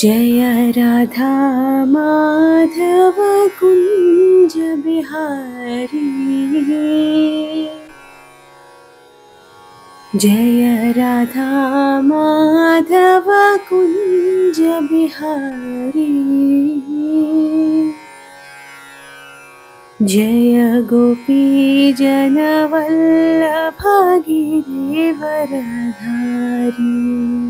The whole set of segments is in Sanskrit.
जय राधा माधव कुञ्ज बिहारी। जय राधा माधव कुञ्ज बिहारी। जय गोपी वरधारी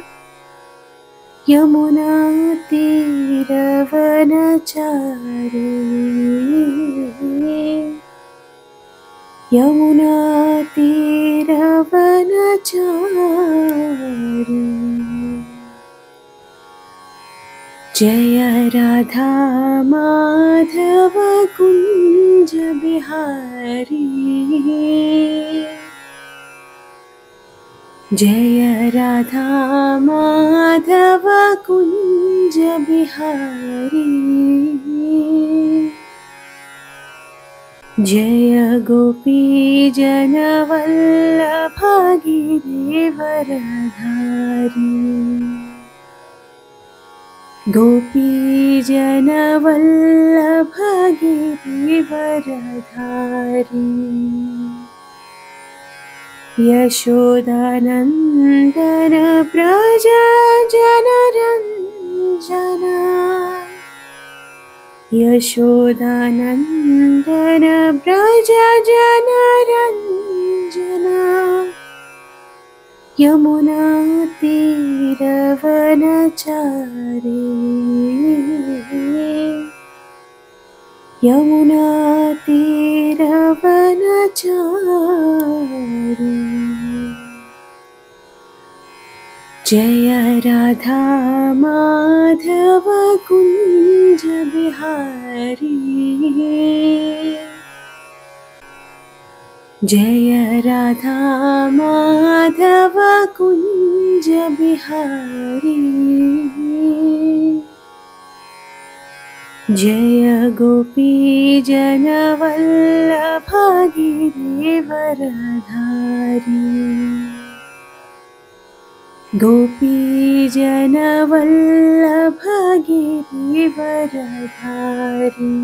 यमुनातीरवनचारी यमुनातीरवनचारी जय राधा माधव कुञ्ज बिहारी जय राधा माधव कुञ्ज बिहारी। जय गोपी वरधारी गोपी वरधारी यशोदानन्दन व्रज जनरञ्जना। यशोदानन्दन व्रज जनरञ्जना यमुनातीरवनचारी। जय राधा माधव कुञ्ज बिहारी। जय राधा माधव कुञ्ज बिहारी जय गोपी वरधारी गोपी वरधारी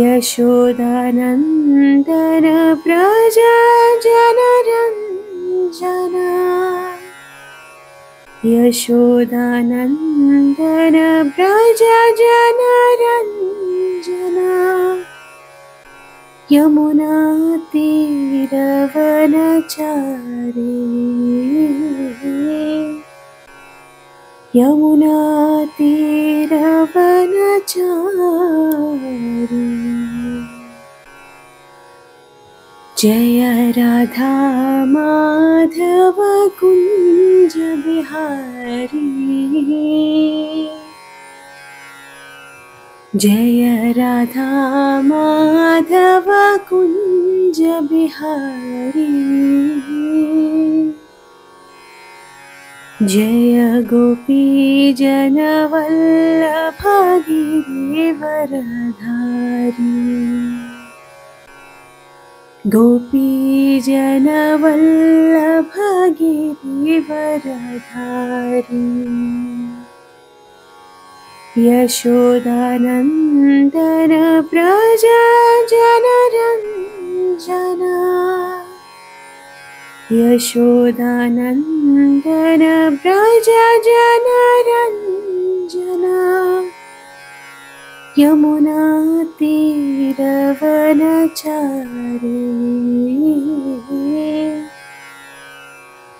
यशोदानन्दन व्रज जनरञ्जना यशोदानन्दन व्रज जनरञ्जना यमुनातीरवनचारी यमुनातीरवनचारी जय राधा माधव कुञ्ज बिहारी। जय राधा माधव कुञ्ज बिहारी। जय गोपी वरधारी गोपी वरधारी यशोदानन्दन व्रज जनरञ्जना यशोदानन्दन व्रज जनरञ्जना यमुनातीरवनचारी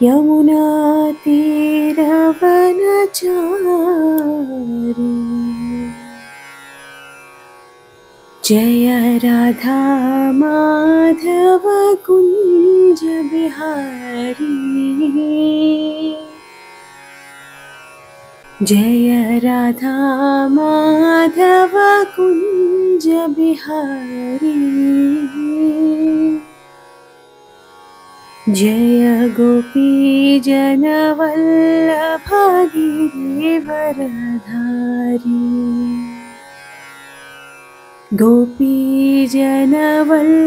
यमुनातीरवनचारी जय राधा माधव कुञ्ज बिहारी जय राधा माधव कुञ्ज बिहारी। जय गोपी जनवल्लभागिरि वरधारी गोपी जनवल्लभागिरि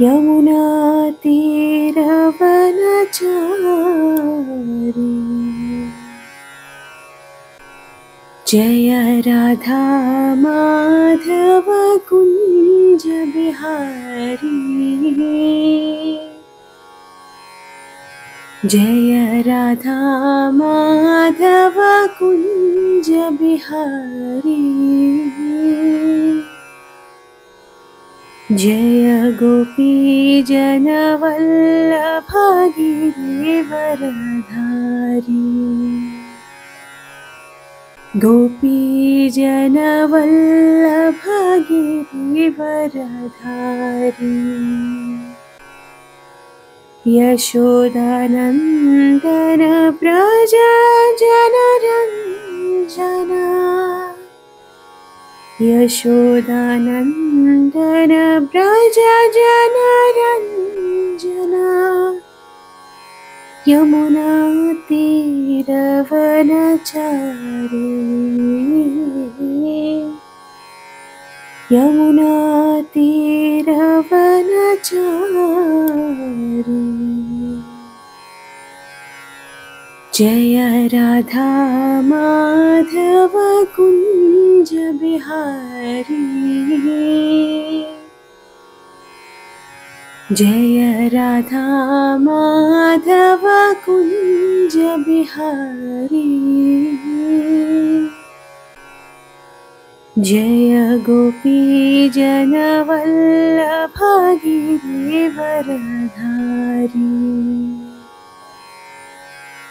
जनरञ्जना यशोदानन्दन प्रजा जनरञ्जना यमुना तीरवनचारी यमुना तीरवनचारी जय राधा माधव कुञ्ज बिहारी। जय राधा माधव कुञ्ज बिहारी जय गोपी वरधारी गोपी वरधारी यशोदानन्दन प्रजा जनरञ्जना यशोदानन्दन प्रजा जनरञ्जना यमुना तीरवनचारी यमुना तीरवनचारी जय राधा माधव कुञ्ज बिहारी। जय राधा माधव कुञ्ज बिहारी। जय गोपी जनवल्लभागिरि वरधारी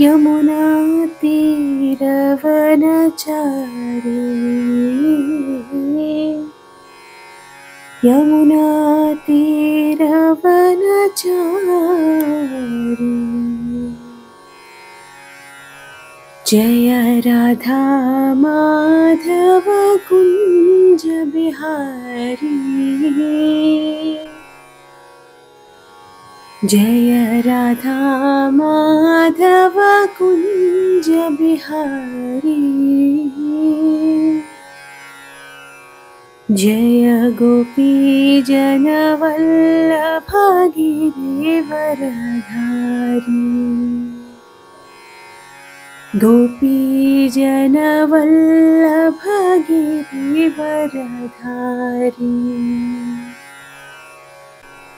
यमुना तीरवनचारी। जय राधा माधव कुञ्ज बिहारी जय राधा माधव कुञ्ज बिहारी जय गोपी जनवल्लभागिरि वरधारी गोपी जनवल्लभागिरि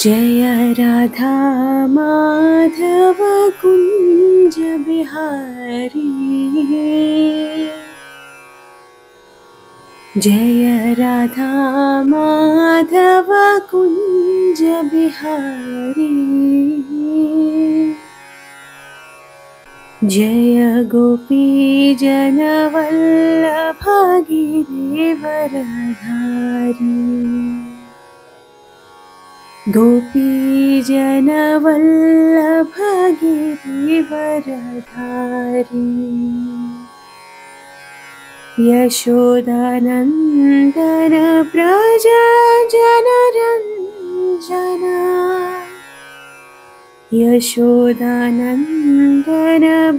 जय राधा माधव कुञ्ज बिहारी। जय राधा माधव कुञ्ज बिहारी जय गोपी गोपी जनवल्लभगिरिवरधारी यशोदानन्दन प्रजा जनरञ्जना यशोदानन्दन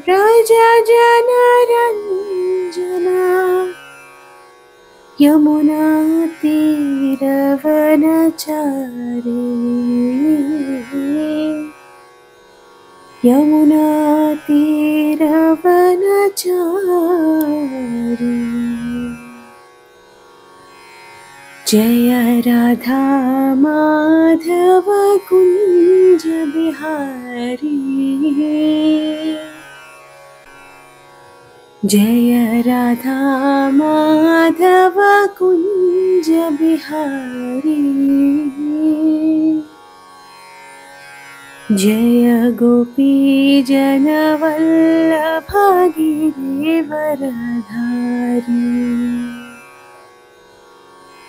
व्रज जनरञ्जना यमुनातीरवनचारे यमुनातीरवनचारी जय राधा माधव कुञ्ज बिहारी। जय राधा माधव कुञ्ज बिहारी। जय गोपी जनवल्लभगिरिवरधारी गोपी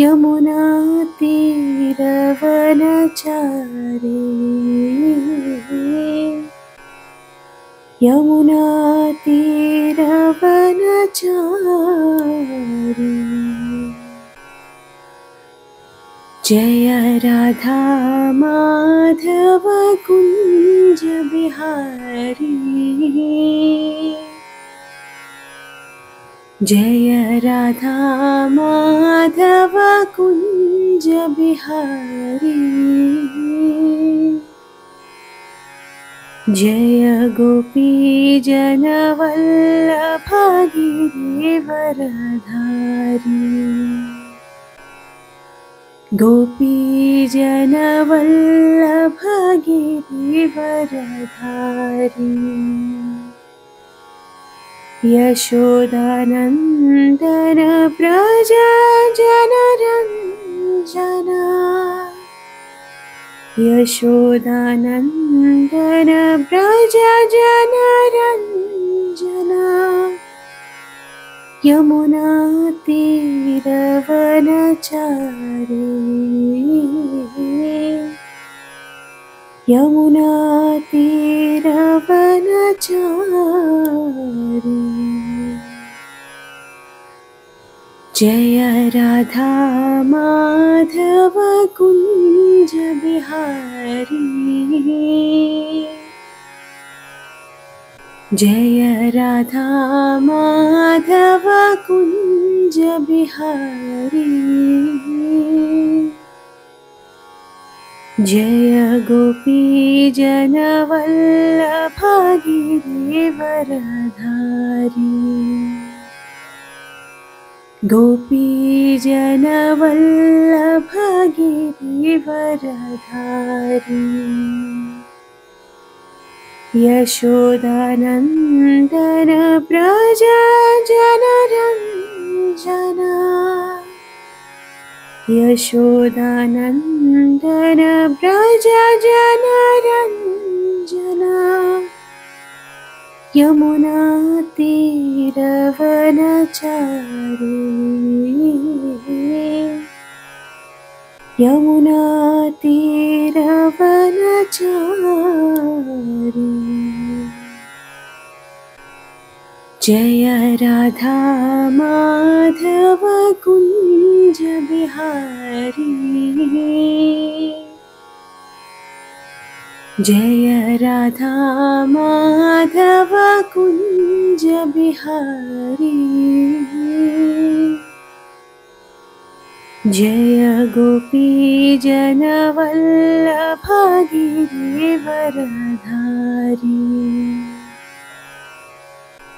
यमुनातीरवनचारे यमुनातीरवनचारी जय राधा माधव कुञ्ज बिहारी जय राधा माधव कुञ्ज बिहारी। जय गोपी जनवल्लभगिरिवरधारी। गोपी जनवल्लभगिरिवरधारी यशोदानन्दन प्रजा जनरञ्जना यशोदानन्दन प्रजा जनरञ्जना यमुनातीरवनचारे यमुनातीरवनचारी जय राधा माधव कुञ्ज बिहारी। जय राधा माधव कुञ्ज बिहारी जय गोपी जनवल्लभगिरिवरधारी गोपी जनवल्लभगिरिवरधारी यशोदानन्दन प्रजा जनरञ्जना यशोदानन्दन प्रजा जनरञ्जना यमुनातीरवनचारी यमुनातीरवनचारी जय राधा माधव कुञ्ज बिहारी। जय राधा माधव कुञ्ज बिहारी। जय गोपी जनवल्लभगिरिवरधारी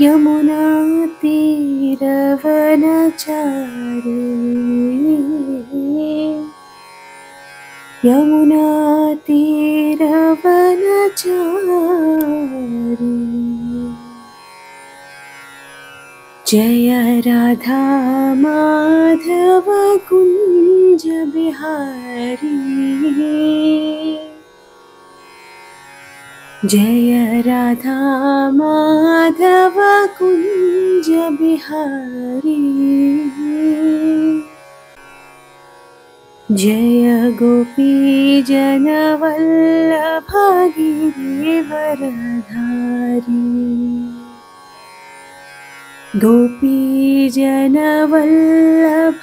यमुनातीरवनचारी यमुनातीरवनचारी जय राधा माधव कुञ्ज बिहारी जय राधा माधव कुञ्ज बिहारी। जय गोपी जनवल्लभ गिरिवरधारी गोपी जनवल्लभ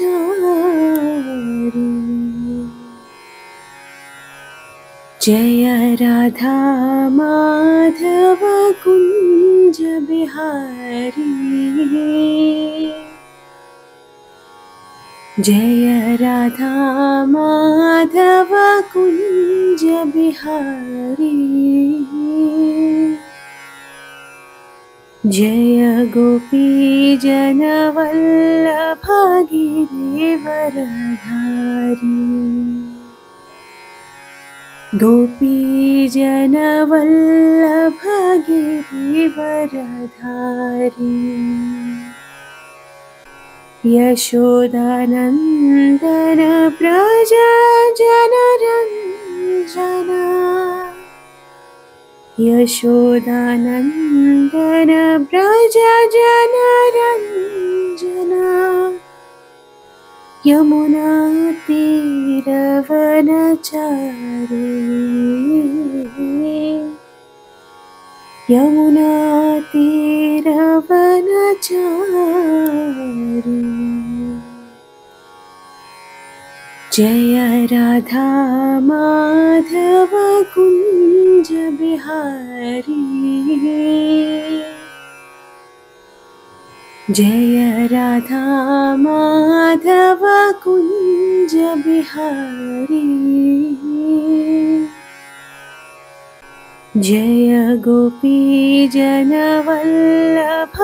यमुनातीरवनचारी जय राधा माधव कुञ्ज बिहारी। जय राधा माधव कुञ्ज बिहारी जय गोपी गिरिवरधारी गोपी जनवल्लभ गिरिवरधारी यशोदानन्दन प्रजा जनरञ्जना यशोदानन्दन प्रजा जनरञ्जना यमुनातीरवनचारी यमुनातीरवनचारी जय राधा माधव कुञ्ज बिहारी। जय राधा माधव कुञ्ज बिहारी। जय गोपी जनवल्लभ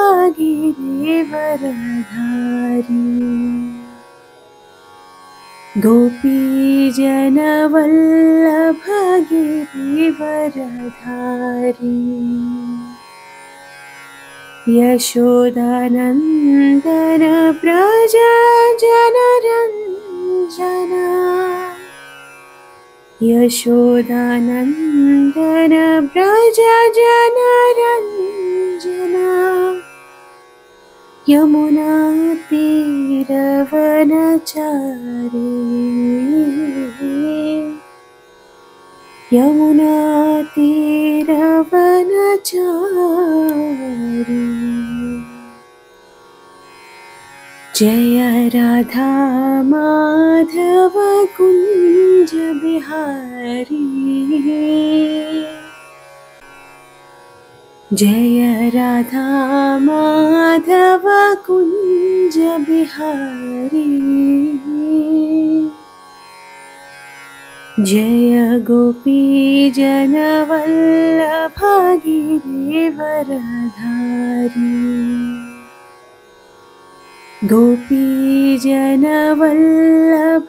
गिरिवरधारी गोपी जनवल्लभ गिरिवरधारी यशोदानन्दन प्रजा जनरञ्जना। यशोदानन्दन प्रजा जनरञ्जना यमुनातीरवनचारी यमुनातीरवनचारी जय राधा माधव कुञ्ज बिहारी जय राधा माधव कुञ्ज बिहारी। जय गोपी जनवल्लभ गिरिवरधारी गोपी जनवल्लभ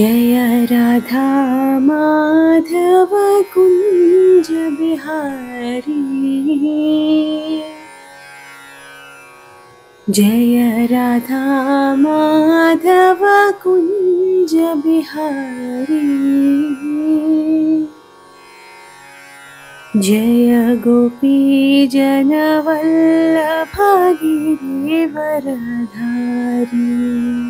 जय राधा माधव कुञ्ज बिहारी। जय राधा माधव कुञ्ज बिहारी। जय गोपी वरधारी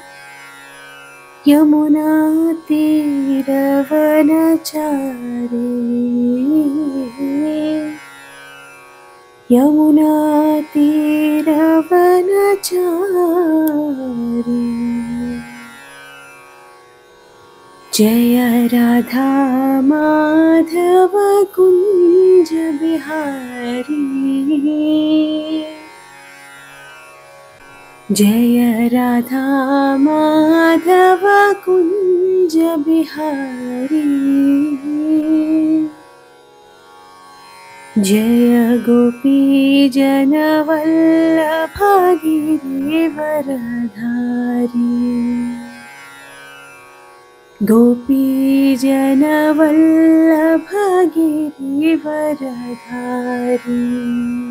जनरञ्जना यशोदानन्दन व्रज जनरञ्जना यमुना तीरवनचारे। यमुना तीरवनचारे। जय राधा माधव कुञ्ज बिहारी जय राधा माधव कुञ्ज बिहारी। जय गोपी जनवल्लभगिरिवरधारी। गोपी जनवल्लभगिरिवरधारी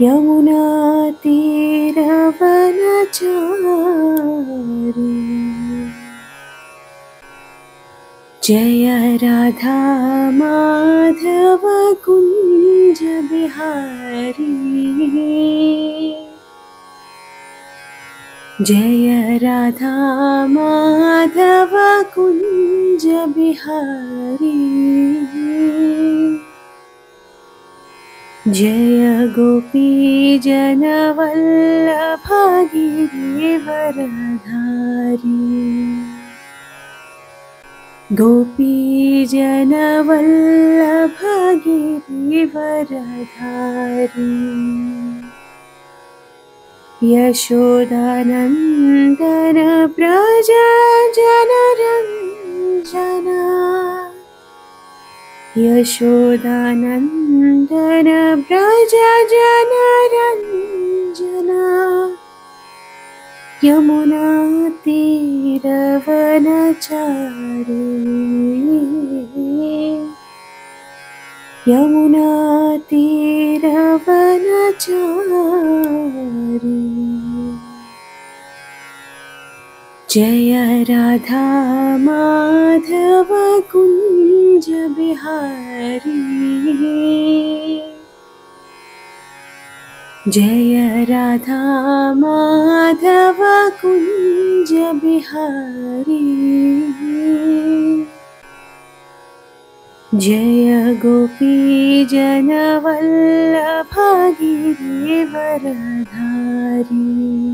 यशोदानन्दन व्रज जनरञ्जना यमुना तीरवनचारे यमुना तीरवनचारी जय राधा माधव कुञ्ज बिहारी। जय राधा माधव कुञ्ज बिहारी जय गोपी जनवल्लभगिरिवरधारी। गोपी जनवल्लभगिरिवरधारी। यशोदानन्दन व्रज जनरञ्जना यशोदानन्दन व्रज जनरञ्जना यमुना तीरवनचारे यमुना तीरवनचारी जय राधा माधव कुञ्ज बिहारी। जय राधा माधव कुञ्ज बिहारी। जय गोपी जनवल्लभगिरिवरधारी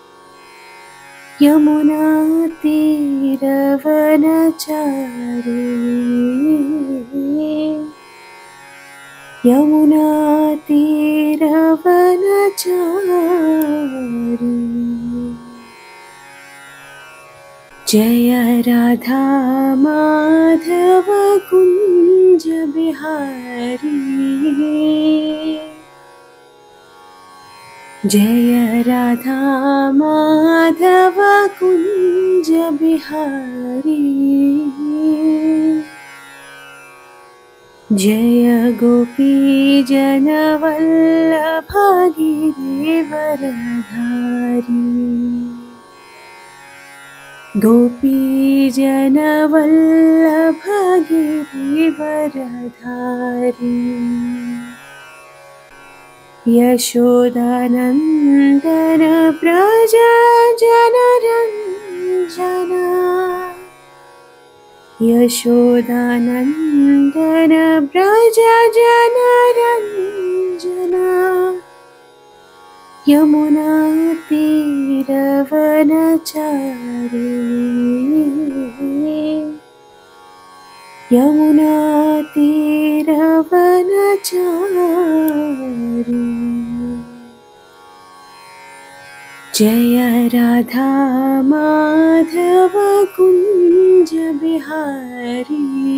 व्रज जनरञ्जना यशोदानन्दन व्रज जनरञ्जना यमुना तीरवनचारी यमुना तीरवनचारी जय राधा माधव कुञ्ज बिहारी जय राधा माधव कुञ्ज बिहारी। जय गोपी जनवल्लभागिरिवरधारी गोपी जनवल्लभगिरिवरधारी यशोदानन्दन प्रजा जनरञ्जन यशोदानन्दन प्रजा जनरञ्जन यमुना तीरवनचारी जय राधा माधव कुञ्ज बिहारी।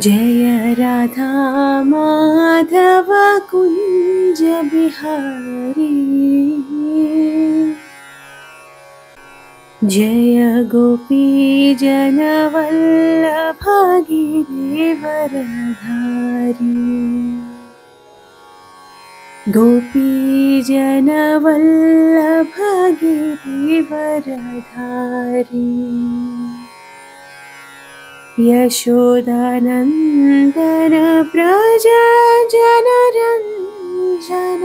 जय राधा माधव कुञ्ज बिहारी जय गोपी जनवल्लभागिरिवरधारी गोपी जनवल्लभगिरिवरधारी यशोदानन्दन प्रजा जनरञ्जन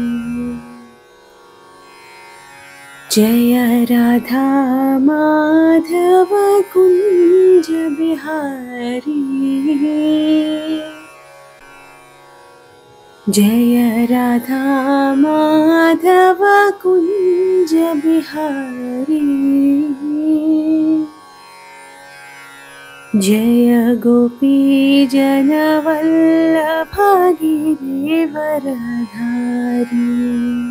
जय राधा माधव कुञ्ज बिहारी। जय राधा माधव कुञ्ज बिहारी। जय गोपी जनवल्लभागिरिवरधारी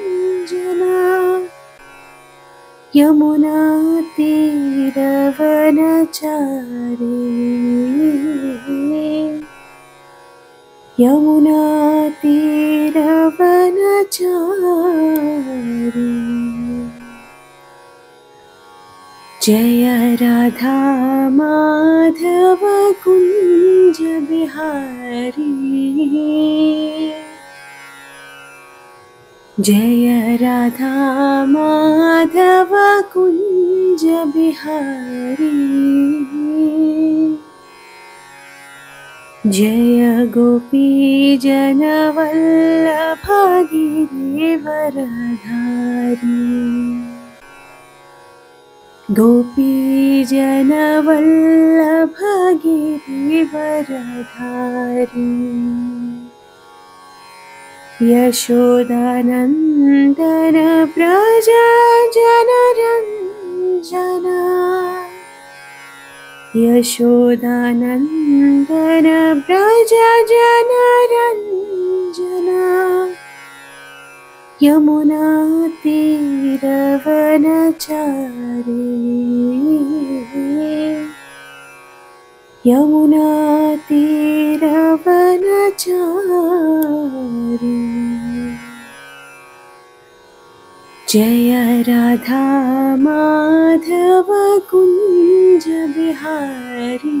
यमुना तीरवनचारी यमुना तीरवनचारी जय राधा माधव कुञ्ज बिहारी जय राधा माधव कुञ्ज बिहारी। जय गोपी जनवल्लभागिरिवरधारी। गोपी जनवल्लभागिरिवरधारी यशोदानन्दन प्रजा जनरञ्जन यशोदानन्दन प्रजा जनरञ्जन यमुना तीरवनचारी जय राधा माधव कुञ्ज बिहारी।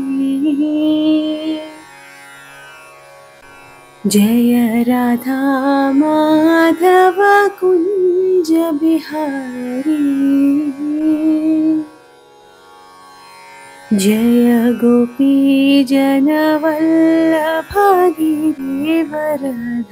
जय राधा माधव कुञ्ज बिहारी। जय गोपी गोपी वरधारी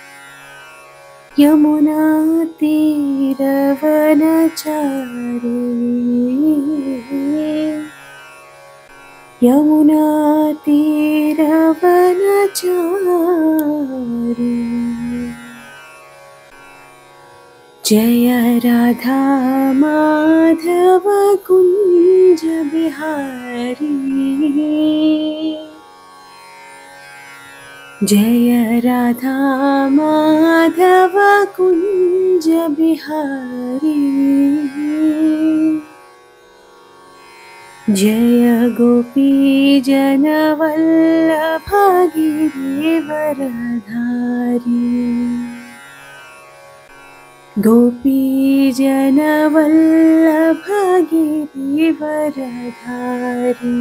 जनरञ्जना यमुनातीरवनचारी जय राधा माधव कुञ्ज बिहारी जय राधा माधव कुञ्ज बिहारी। जय गोपी वरधारी गोपी वरधारी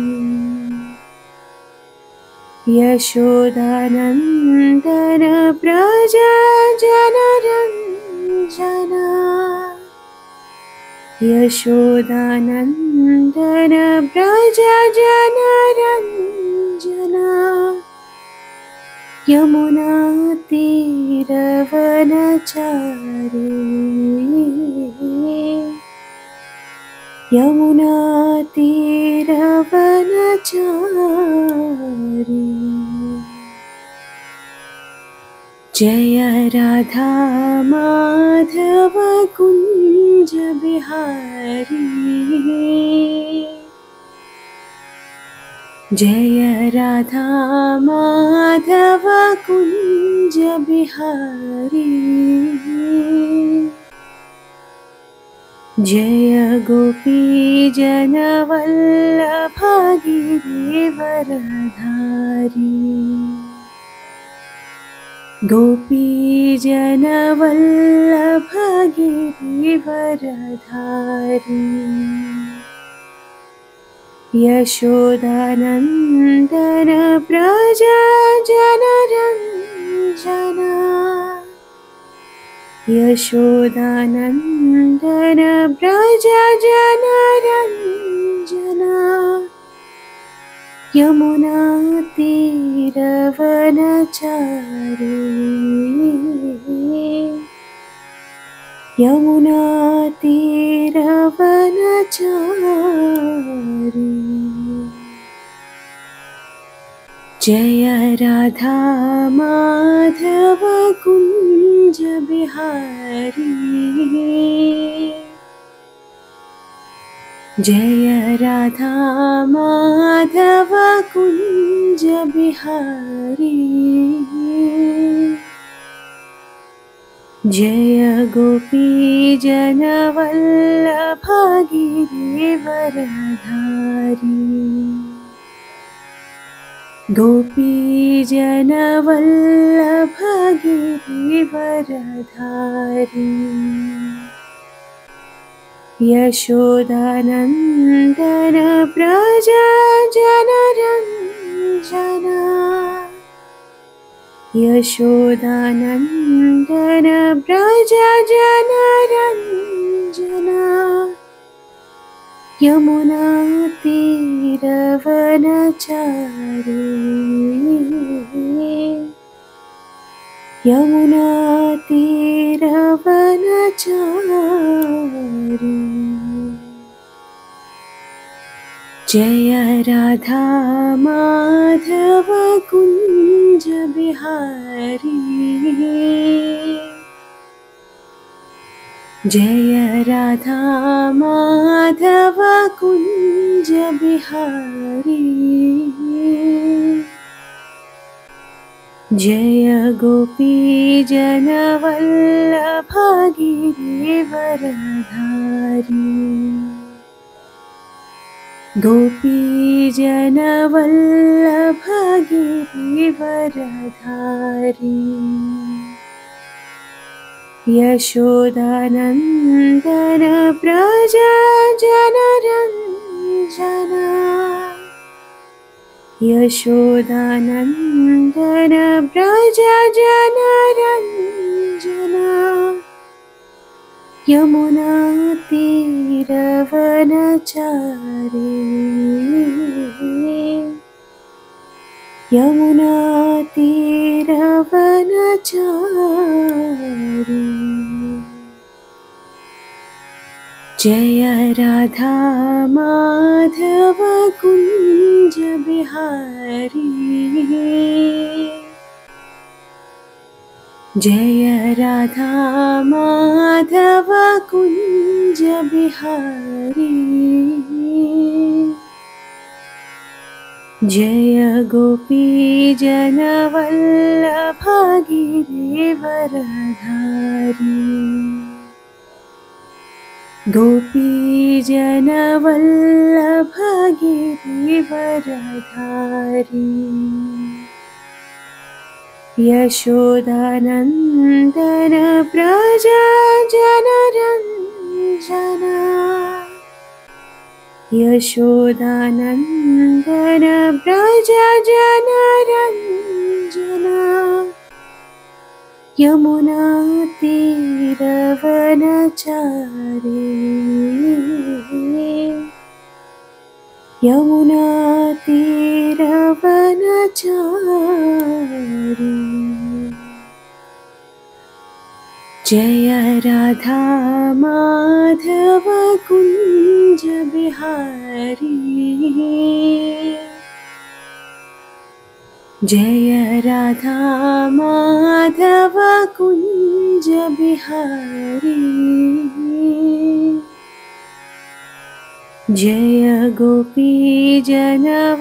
यशोदानन्दन प्रजा जनरञ्जना। यशोदानन्दन प्रजा जनरञ्जना। यमुनातीरवनचारी यमुनातीरवनचारी जय राधा माधव कुञ्ज बिहारी। जय राधा माधव कुञ्ज बिहारी जय गोपी वरधारी गोपी वरधारी यशोदानन्दन प्रजा जनरञ्जना यशोदानन्दन प्रजा जनरञ्जना यमुनातीरवनचारी यमुनातीरवनचारी जय राधा माधव कुञ्ज बिहारी। जय राधा माधव कुञ्ज बिहारी। जय गोपी गोपी वरधारी यशोदानन्दन प्रजा जनरञ्जना यशोदानन्दन प्रजा जनरञ्जना यमुनातीरवनचारी यमुनातीरवनचारी जय राधा माधव कुञ्ज बिहारी जय राधा माधव कुञ्ज बिहारी जय गोपी जनवल्लभागिरि वरधारी गोपी जनवल्लभागिरि वरधारी यशोदानन्दन प्रजा जनरञ्जना यशोदानन्दन प्रजा जनरञ्जना यमुनातीरवनचारी यमुनातीरवनचारी। जय राधा माधव कुञ्ज बिहारी। जय राधा माधव कुञ्ज बिहारी जय गोपी जनवल्लभागिरे वरधारी गोपी जनवल्लभागिरि वरधारी यशोदानन्दन प्रजा जनरञ्जना यशोदानन्दन प्रजा जनरञ्जना यमुनातीरवनचारी यमुनातीरवनचारी जय राधा माधव कुञ्ज बिहारी। जय राधा माधव कुञ्ज बिहारी। जय गोपी जनवल्लभागिरे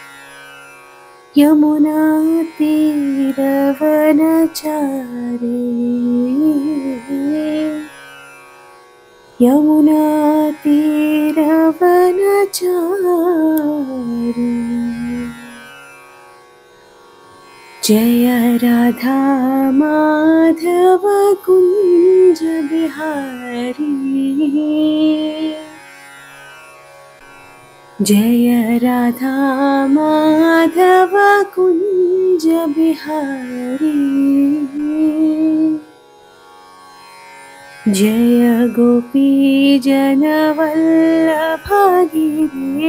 यमुनातीरवनचारी यमुनातीरवनचारी जय राधा माधव कुञ्ज बिहारी जय राधा माधव कुञ्ज बिहारी। जय गोपी जनवल्लभागिरे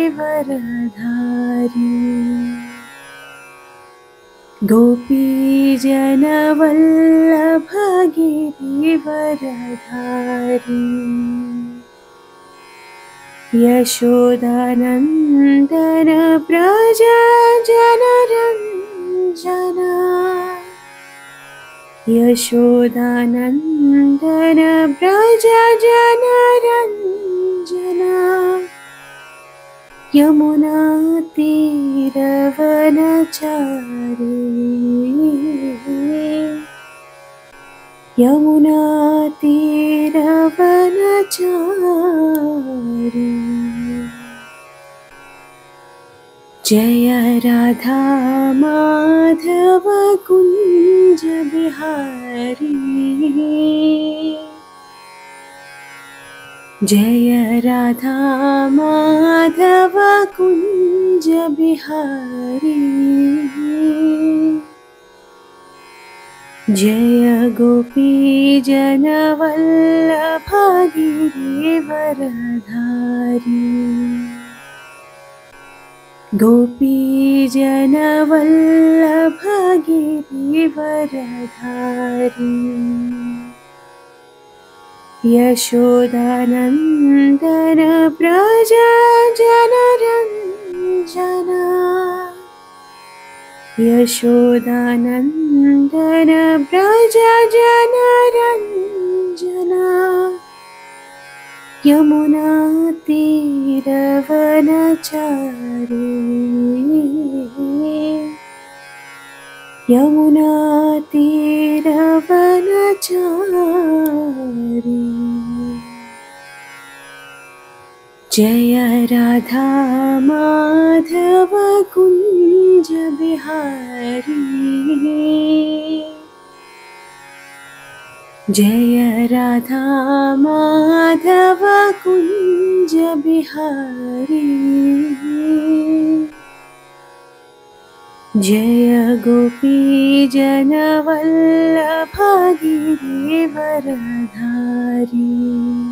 वरधारी यशोदानन्दन प्रजा जनरञ्जना। यशोदानन्दन प्रजा जनरञ्जना। यमुनातीरवनचारी यमुनातीरवनचारी जय राधा माधव कुञ्ज बिहारी। जय राधा माधव कुञ्ज बिहारी जय गोपी वरधारी गोपी वरधारी यशोदानन्दन प्रजा जनरञ्जना यशोदानन्दन प्रजा जनरञ्जना यमुनातीरवनचारी जय राधा माधव कुञ्ज बिहारी। जय राधा माधव कुञ्ज बिहारी। जय गोपी वरधारी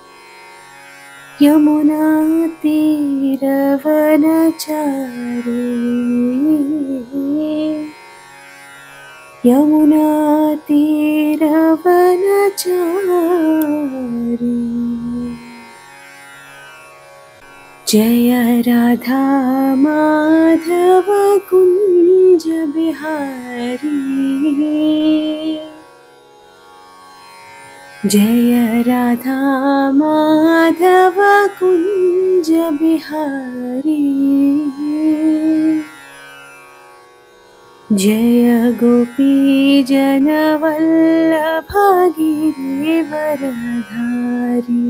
यमुनातीरवनचारी यमुनातीरवनचारी जय राधा माधव कुञ्ज बिहारी जय राधा माधव कुञ्ज बिहारी। जय गोपी वरधारी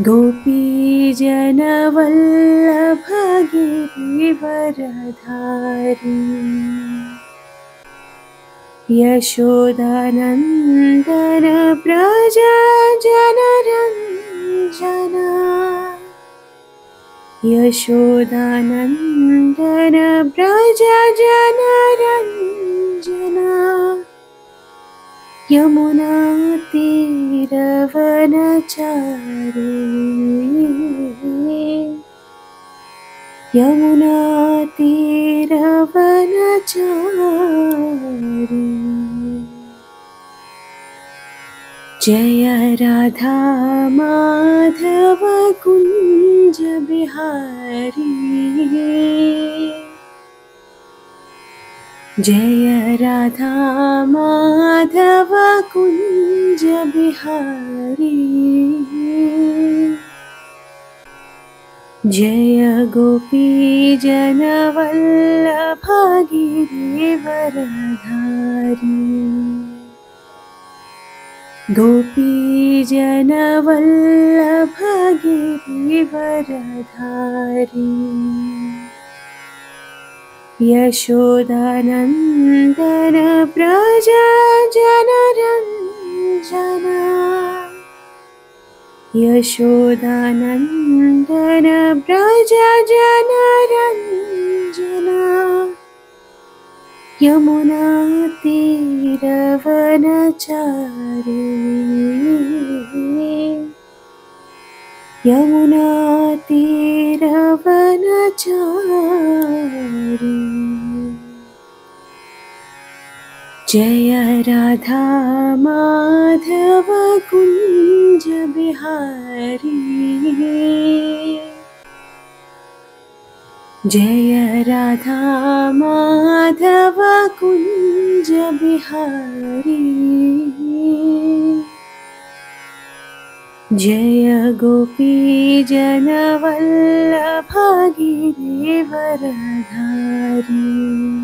गोपी वरधारी यशोदानन्दन प्रजा जनरञ्जना यशोदानन्दन प्रजा जनरञ्जना यमुनातीरवनचारी यमुनातीरवनचारी जय राधा माधव कुञ्ज बिहारी। जय राधा माधव कुञ्ज बिहारी जय गोपी वरधारी गोपी वरधारी यशोदानन्दन प्रजा जनरञ्जना यशोदानन्दन प्रजा जनरञ्जना यमुनातीरवनचारी यमुनातीरवनचारी जय राधा माधव कुञ्ज बिहारी। जय राधा माधव कुञ्ज बिहारी। जय गोपी वरधारी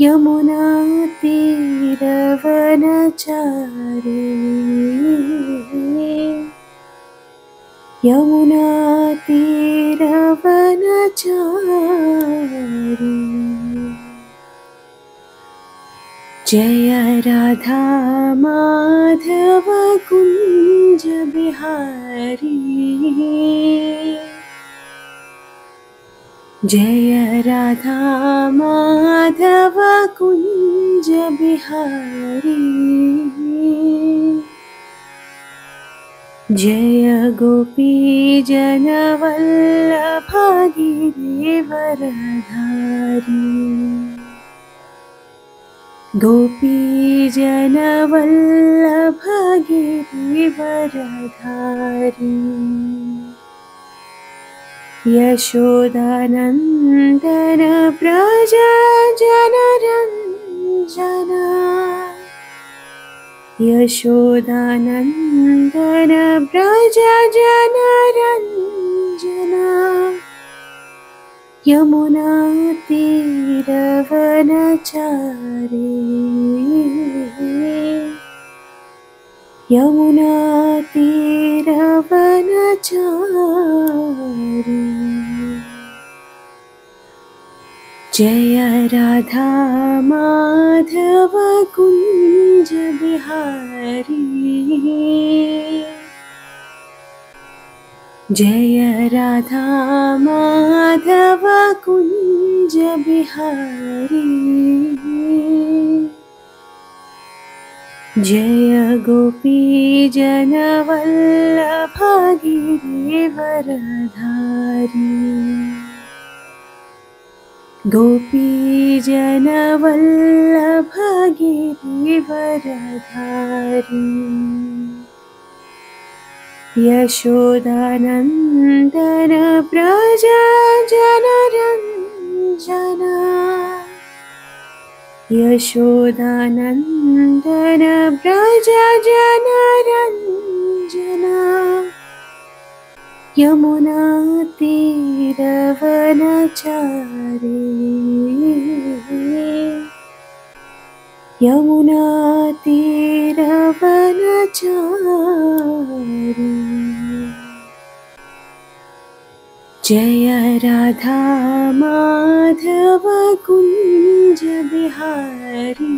यमुनातीरवनचारी यमुनातीरवनचारी जय राधा माधव कुञ्ज बिहारी जय राधा माधव कुञ्ज बिहारी। जय गोपी जनवल्लभगिरिवरधारी। गोपीजनवल्लभगिरिवरधारी यशोदानन्दन यशोदानन्दन प्रजा जनरञ्जना यमुनातीरवनचारी यमुनातीरवनचारी जय राधा माधव कुञ्ज बिहारी। जय राधा माधव कुञ्ज बिहारी जय गोपी जनवल्लभगिरिवरधारी गोपीजनवल्लभगिरिवरधारी यशोदानन्दन प्रजा जनरञ्जना यशोदानन्दन प्रजा जनरञ्जना यमुनातीरवनचारी यमुनातीरवनचारी जय राधा माधव कुञ्ज बिहारी।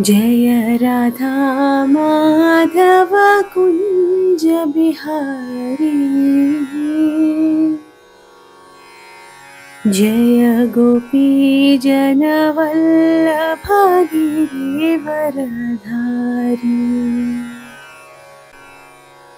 जय राधा माधव कुञ्ज बिहारी। जय गोपी जनवल्लभगिरिवरधारी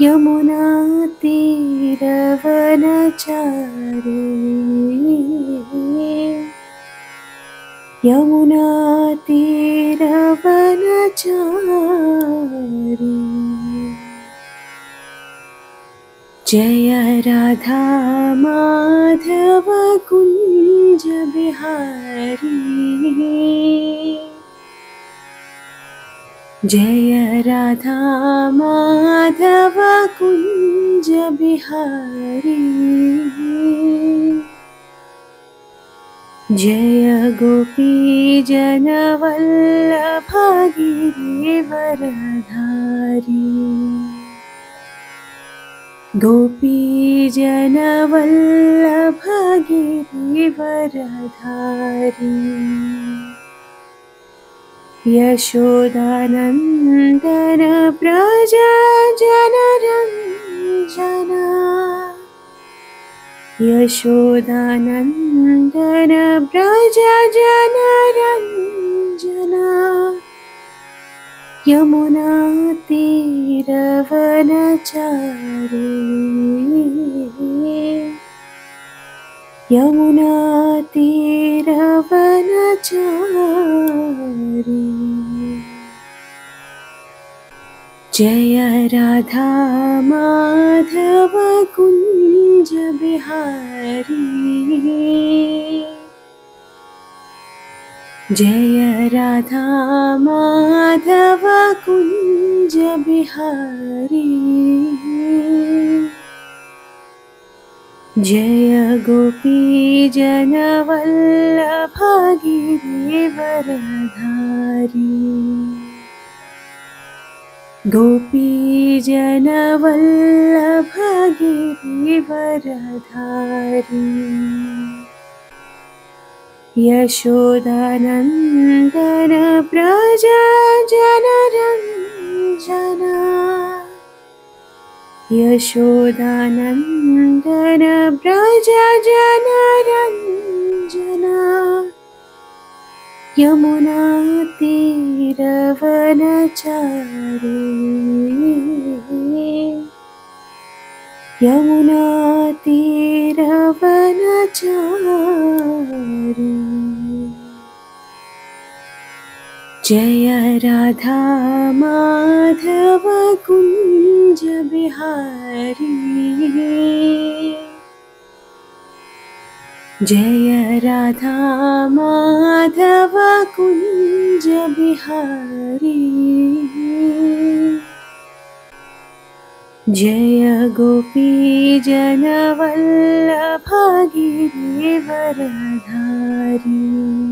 जनरञ्जना यमुनातीरवनचारी जय राधा माधव कुञ्ज बिहारी जय राधा माधव कुञ्ज बिहारी। जय गोपी जनवल्लभगिरिवरधारी। गोपीजनवल्लभगिरिवरधारी यशोदानन्दन प्रजा जनरञ्जना यशोदानन्दन प्रजा जनरञ्जना यमुनातीरवनचारी यमुनातीरवनचारी। जय राधा माधव कुञ्ज बिहारी। जय राधा माधव कुञ्ज बिहारी जय गोपी जनवल्लभागिरिवरधारी गोपी जनवल्लभगिरिवरधारी यशोदानन्दन प्रजा जनरञ्जना यशोदानन्दन प्रजा जनरञ्जना यमुनातीरवनचारी यमुनातीरवनचारी जय राधा माधव कुञ्ज बिहारी। जय राधा माधव कुञ्ज बिहारी। जय गोपी जनवल्लभागिरिवरधारी गोपी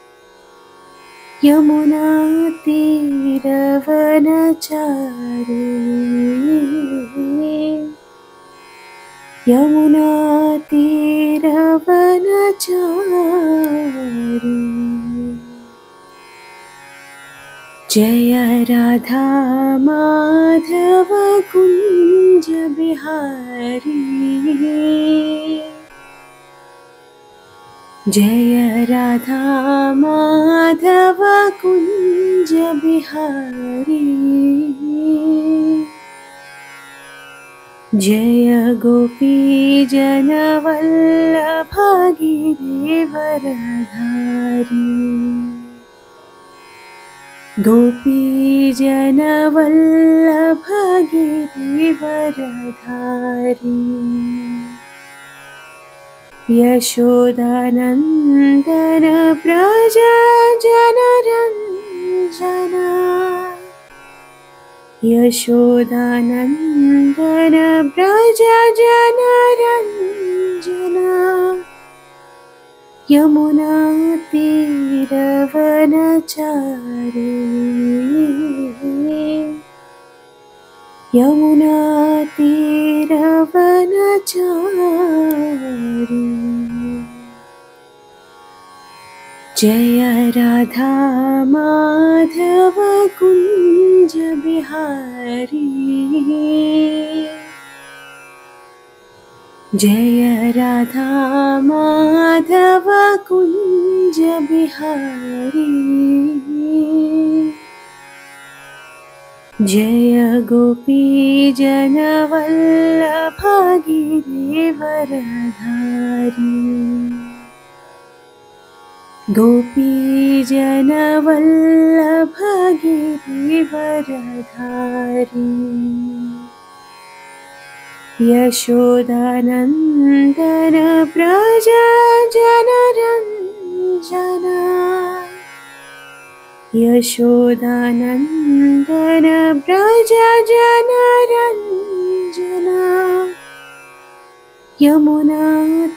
यमुनातीरवनचारी यमुनातीरवनचारी जय राधा माधव कुञ्ज बिहारी जय राधा माधव कुञ्ज बिहारी। जय गोपी जनवल्लभागिरिवरधारी। गोपी जनवल्लभागिरिवरधारी यशोदानन्दन प्रजा जनरञ्जना यशोदानन्दन प्रजा जनरञ्जना यमुनातीरवनचारी यमुनातीरवनचारी जय राधा माधव कुञ्ज बिहारी। जय राधा माधव कुञ्ज बिहारी। जय गोपी जनवल्लभागिरिवरधारी गोपी जनवल्लभागिरिवरधारी यशोदानन्दन प्रजा जनरञ्जना यशोदानन्दन प्रजा जनरञ्जना यमुना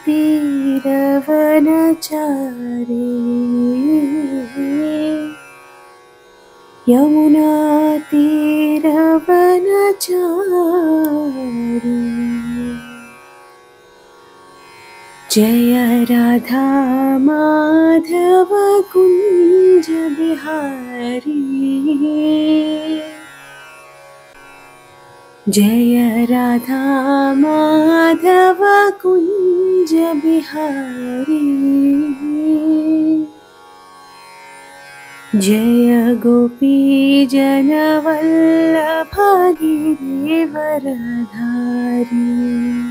तीरवनचारी यमुना तीरवनचारी जय राधा माधव कुञ्ज बिहारी जय राधा माधव कुञ्ज बिहारी जय गोपी जनवल्लभगिरिवरधारी।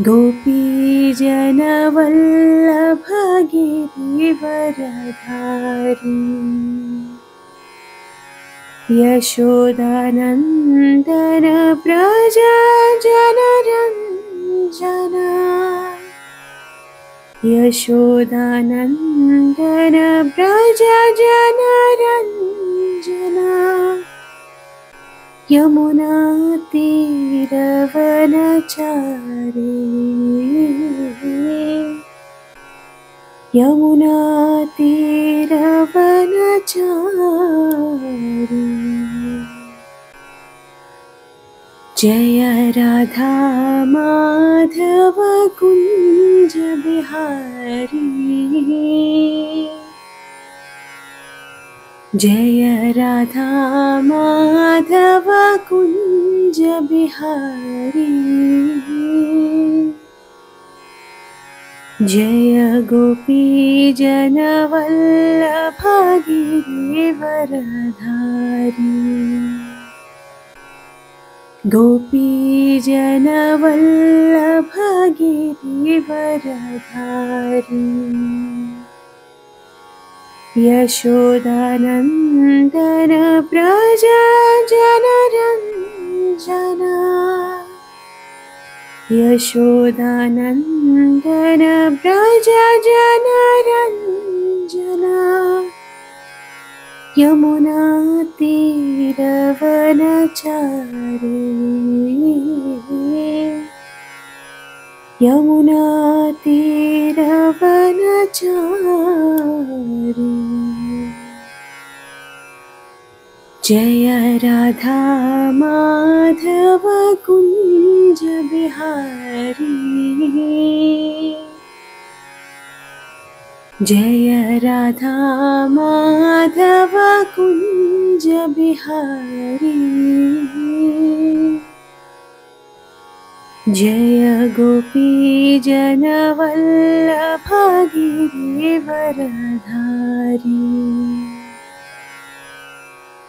गोपी जनवल्लभगिरिवरधारी यशोदानन्दन प्रजा जनरञ्जना यशोदानन्दन प्रजा जनरञ्जना यमुना तीरवनचारी यमुना तीरवनचारी जय राधा माधव कुञ्ज बिहारी। जय राधा माधव कुञ्ज बिहारी जय गोपी जनवल्लभगिरिवरधारी। गोपी जनवल्लभगिरिवरधारी। यशोदानन्दन प्रजा जनरञ्जना यशोदानन्दन प्रजा जनरञ्जना यमुना तीरवनचारी यमुना तीरवनचारी जय राधा माधव बिहारी जय राधा माधव कुञ्ज बिहारी। जय गोपी जनवल्लभगिरिवरधारी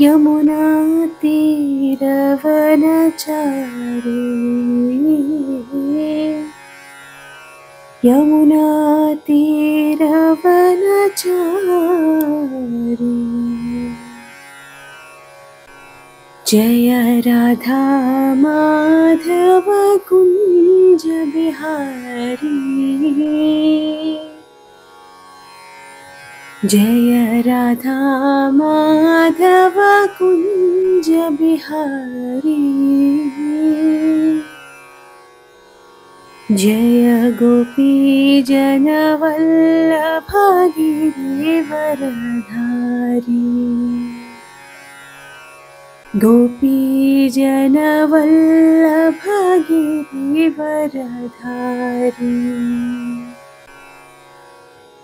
प्रजा जनरञ्जना यशोदानन्दन प्रजा जनरञ्जना यमुना तीरवनचारी। यमुना तीरवनचारी। जय राधा माधव कुञ्ज बिहारी जय राधा माधव कुञ्ज बिहारी। जय गोपी जनवल्लभगिरिवरधारी। गोपी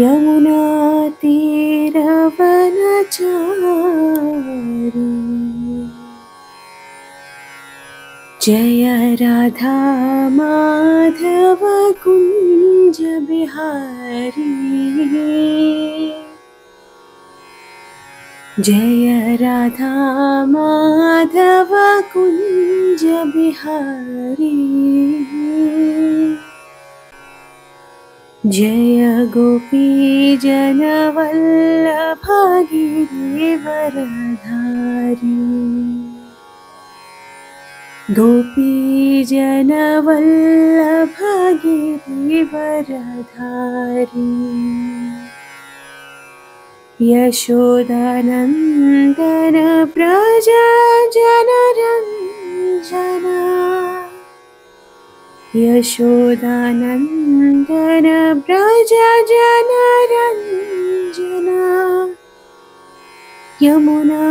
यमुनातीरवनचारि जय राधा माधव कुञ्ज बिहारी। जय राधा माधव कुञ्ज बिहारी। जय गोपी वरधारी गोपी वरधारी यशोदानन्दन प्रजा जनरञ्जना यशोदानन्दन प्रजा जनरञ्जना यमुनातीरवनचारी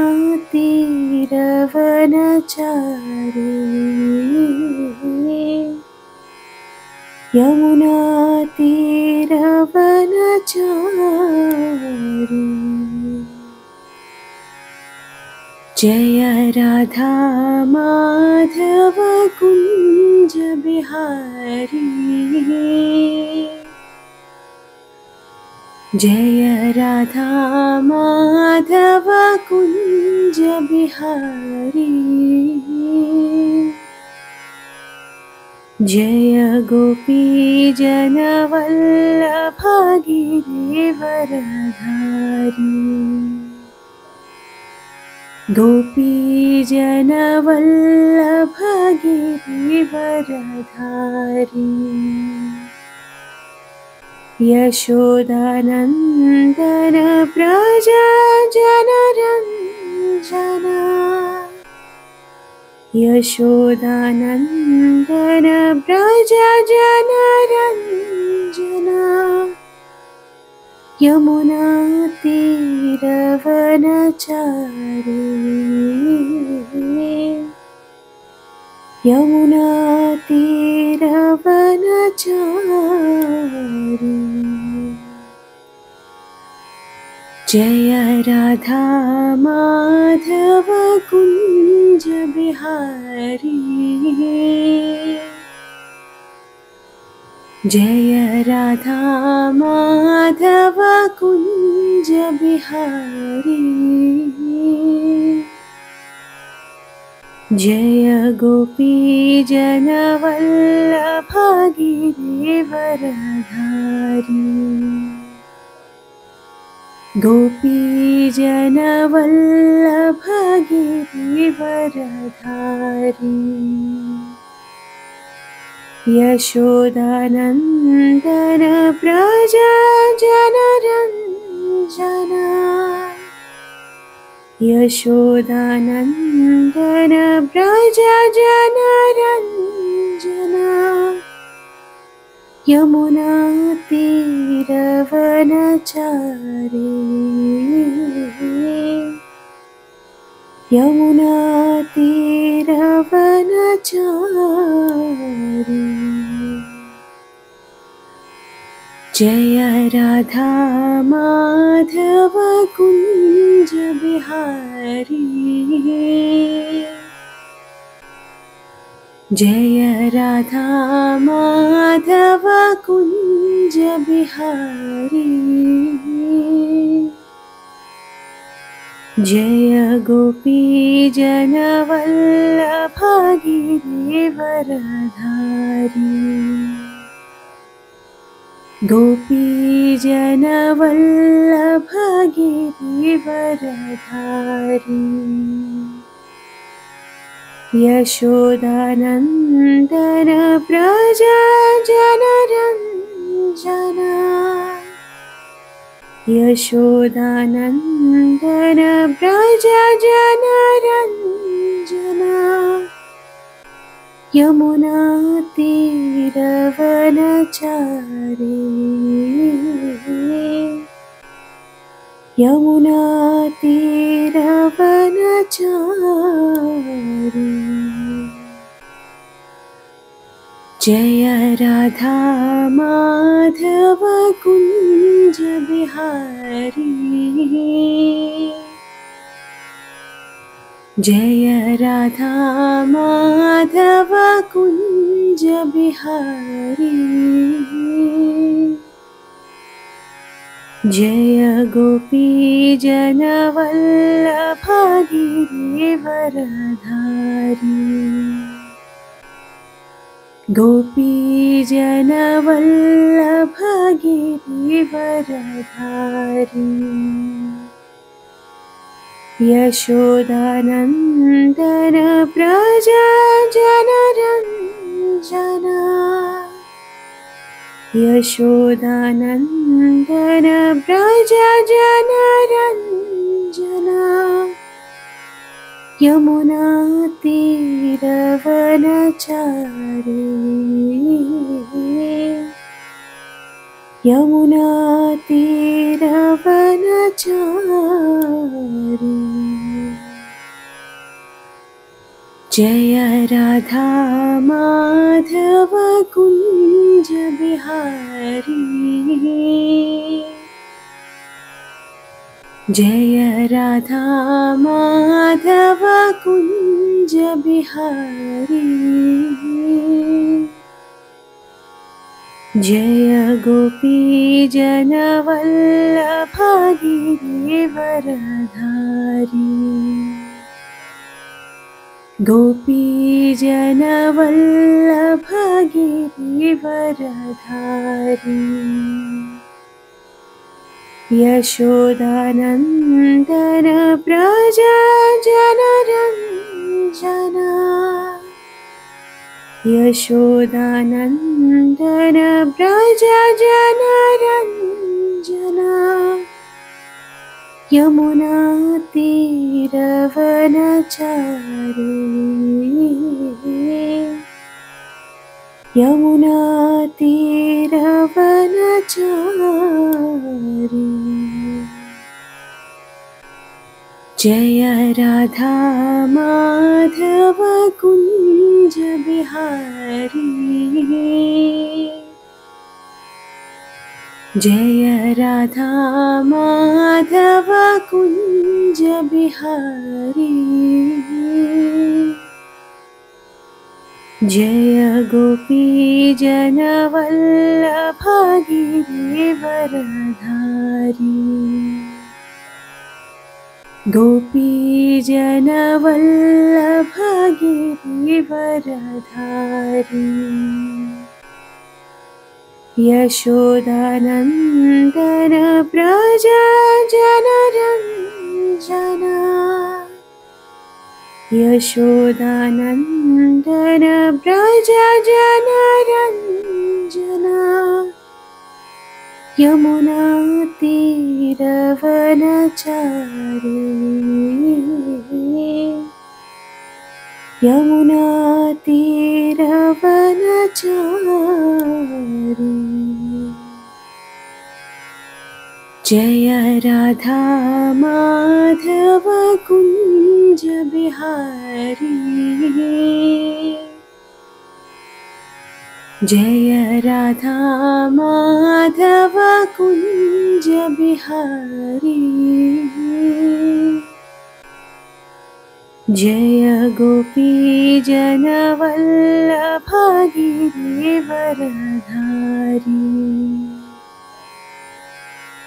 यमुनातीरवनचारी जय राधा माधव कुञ्ज बिहारी। जय राधा माधव कुञ्ज बिहारी। जय गोपी गोपी वरधारी यशोदानन्दन प्रजा जनरञ्जना यशोदानन्दन प्रजा जनरञ्जना यमुनातीरवनचारी यमुनातीरवनचारी जय राधा माधव कुञ्ज बिहारी जय राधा माधव कुञ्ज बिहारी। जय गोपी वरधारी गोपी वरधारी यशोदानन्दन प्रजा जनरञ्जना यशोदानन्दन प्रजा जनरञ्जना यमुनातीरवनचारी यमुनातीरवनचारी जय राधा माधव कुञ्ज बिहारी। जय राधा माधव कुञ्ज बिहारी जय गोपी वरधारी गोपी वरधारी यशोदानन्दन प्रजा जनरञ्जना यशोदानन्दन प्रजा जनरञ्जना यमुनातीरवनचारी जय राधा माधव बिहारी। जय राधा माधव कुञ्ज बिहारी। जय गोपी जनवल्लभागिरि वरधारी गोपी जनवल्लभागिरि वरधारी यशोदानन्दन यशोदानन्दन प्रजा जनरञ्जना यमुनातीरवनचारी यमुनातीरवनचारी जय राधा माधव कुञ्ज जय राधा माधव कुञ्ज बिहारी। जय गोपी जनवल्लभागिरि वरधारी गोपी जनवल्लभागिरि वरधारी यशोदानन्दन प्रजा जनरञ्जना। जनरञ्जना। यमुनातीरवनचारी यमुनातीरवनचारी जय राधा माधव कुञ्ज बिहारी। जय राधा माधव कुञ्ज बिहारी जय गोपी जनवल्लभागिरि वरधारी। गोपी जनवल्लभागिरि वरधारी। यशोदानन्दन प्रजा जनरञ्जना यशोदानन्दन प्रजा जनरञ्जना यमुनातीरवनचारी यमुनातीरवनचारी जय राधा माधव कुञ्ज बिहारी। जय राधा माधव कुञ्ज बिहारी। जय गोपी जनवल्लभागिरि वरधारी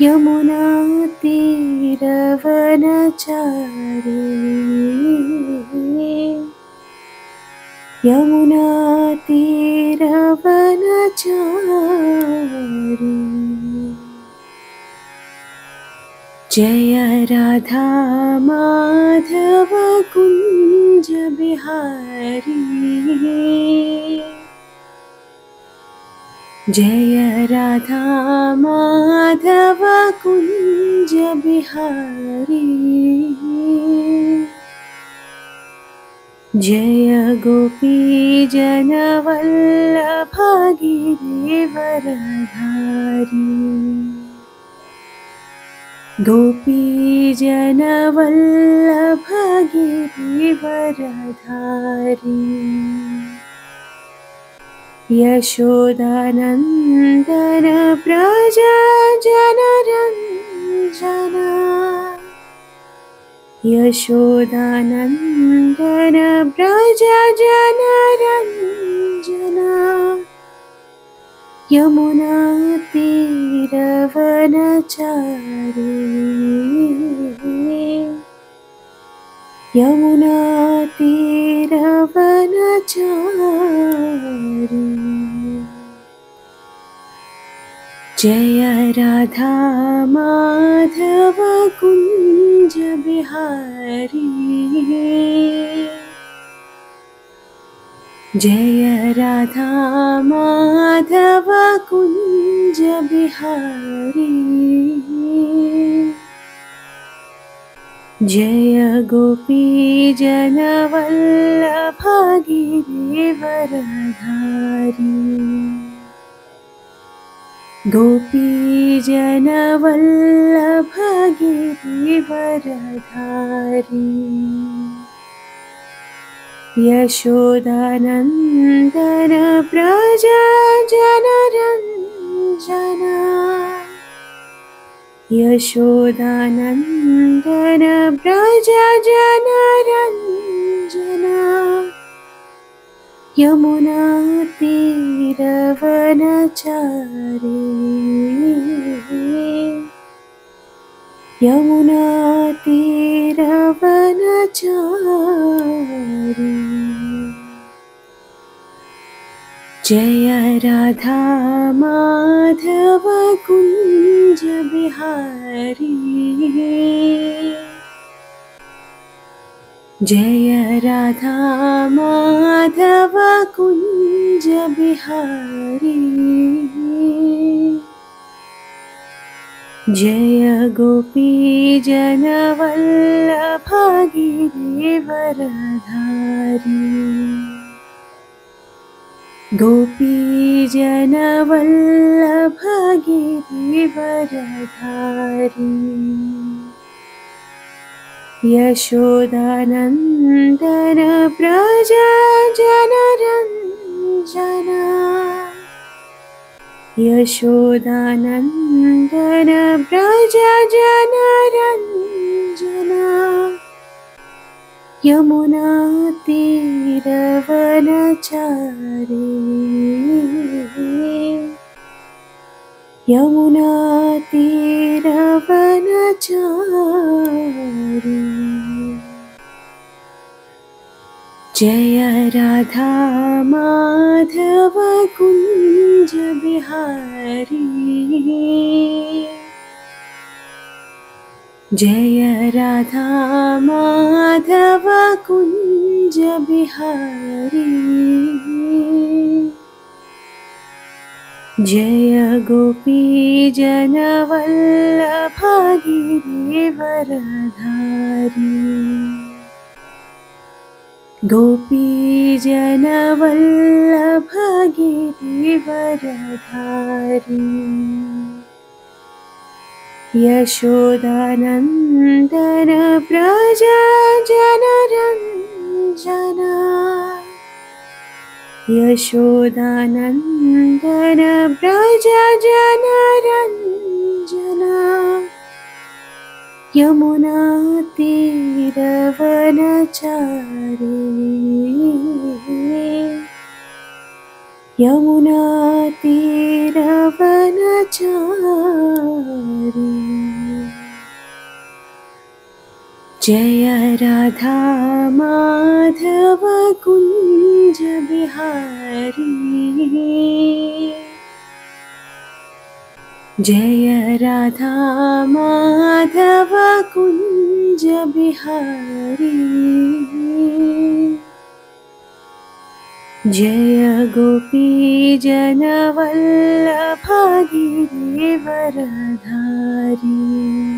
यमुनातीरवनचारी यमुनातीरवनचारी जय राधा माधव कुञ्ज बिहारी जय राधा माधव कुञ्ज बिहारी। जय गोपी जनवल्लभगिरिवरधारी। गोपी जनवल्लभगिरिवरधारी यशोदानन्दन प्रजा जनरञ्जना। यशोदानन्दन व्रज जनरञ्जना। यमुनातीरवनचारी यमुनातीरवनचारी जय राधा माधव कुञ्ज बिहारी। जय राधा माधव कुञ्ज बिहारी जय गोपी जनवल्लभगिरिवरधारी। गोपी जनवल्लभगिरिवरधारी। यशोदानन्दन प्रजा जनरञ्जना यशोदानन्दन प्रजा जनरञ्जना यमुनातीरवनचारी यमुनातीरवनचारी जय राधा माधव कुञ्ज बिहारी। जय राधा माधव कुञ्ज बिहारी। जय गोपी जनवल्लभगिरिवरधारी गोपी जनवल्लभगिरिवरधारी यशोदानन्दन प्रजा जनरञ्जना यशोदानन्दन प्रजा जनरञ्जना यमुनातीरवनचारी यमुनातीरवनचारी। जय राधा माधव कुञ्ज बिहारी। जय राधा माधव कुञ्ज बिहारी जय गोपी जनवल्लभगिरिवरधारी गोपी जनवल्लभगिरिवरधारी यशोदानन्दन प्रजा जनरञ्जना यशोदानन्दन प्रजा जनरञ्जना यमुनातीरवनचारी जय राधा माधव कुञ्ज बिहारी। जय राधा माधव कुञ्ज बिहारी। जय गोपी जनवल्लभगिरिवरधारी गोपी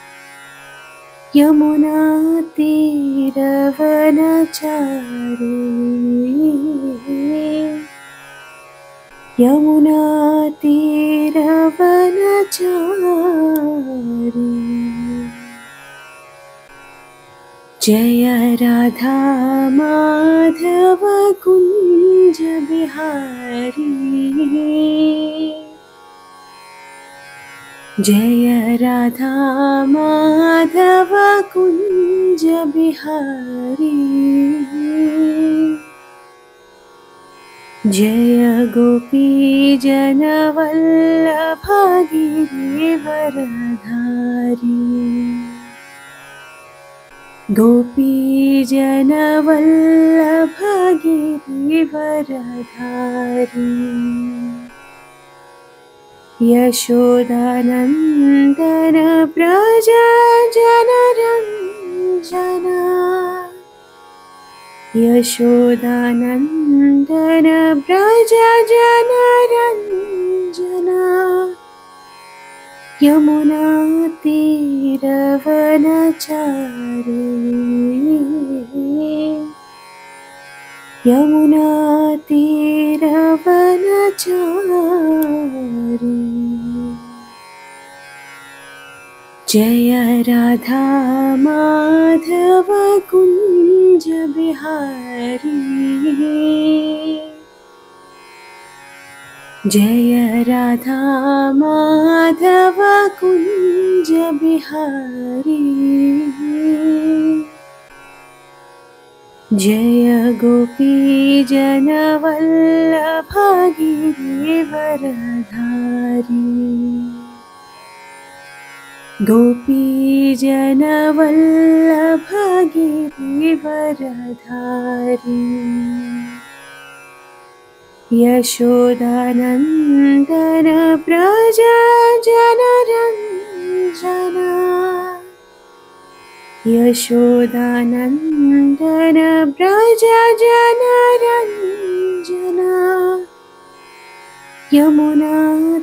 यमुनातीरवनचारी यमुनातीरवनचारी जय राधा माधव कुञ्ज बिहारी जय राधा माधव कुञ्ज बिहारी। जय गोपी जनवल्लभ गिरिवरधारी यशोदानन्दन प्रजा जनरञ्जना यमुनातीरवनचारी यमुनातीरवनचारी जय राधा माधव कुञ्ज बिहारी। जय राधा माधव कुञ्ज बिहारी जय गोपी जनवल्लभ गिरिवरधारी यशोदानन्दन प्रजा जनरञ्जना यशोदानन्दन प्रजा जनरञ्जना यमुनातीरवनचारी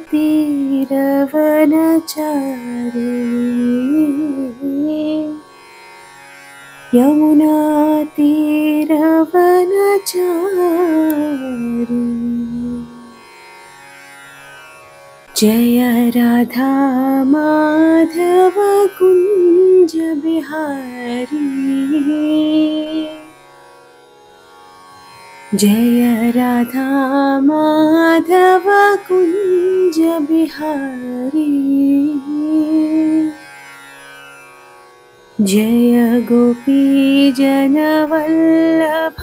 जय राधा माधव कुञ्ज बिहारी। जय राधा माधव कुञ्ज बिहारी। जय गोपी जनवल्लभ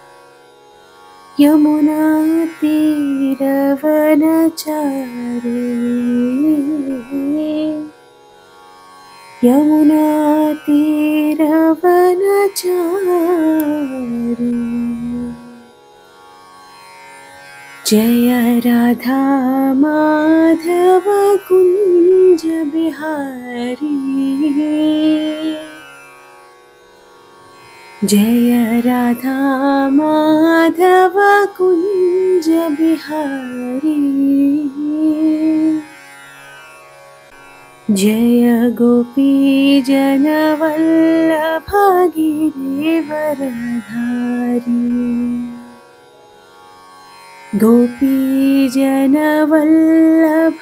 यमुनातीरवनचारी यमुनातीरवनचारी जय राधा माधव कुञ्ज बिहारी जय राधा माधव कुञ्ज बिहारी। जय गोपी जनवल्लभ गिरिवरधारी गोपी जनवल्लभ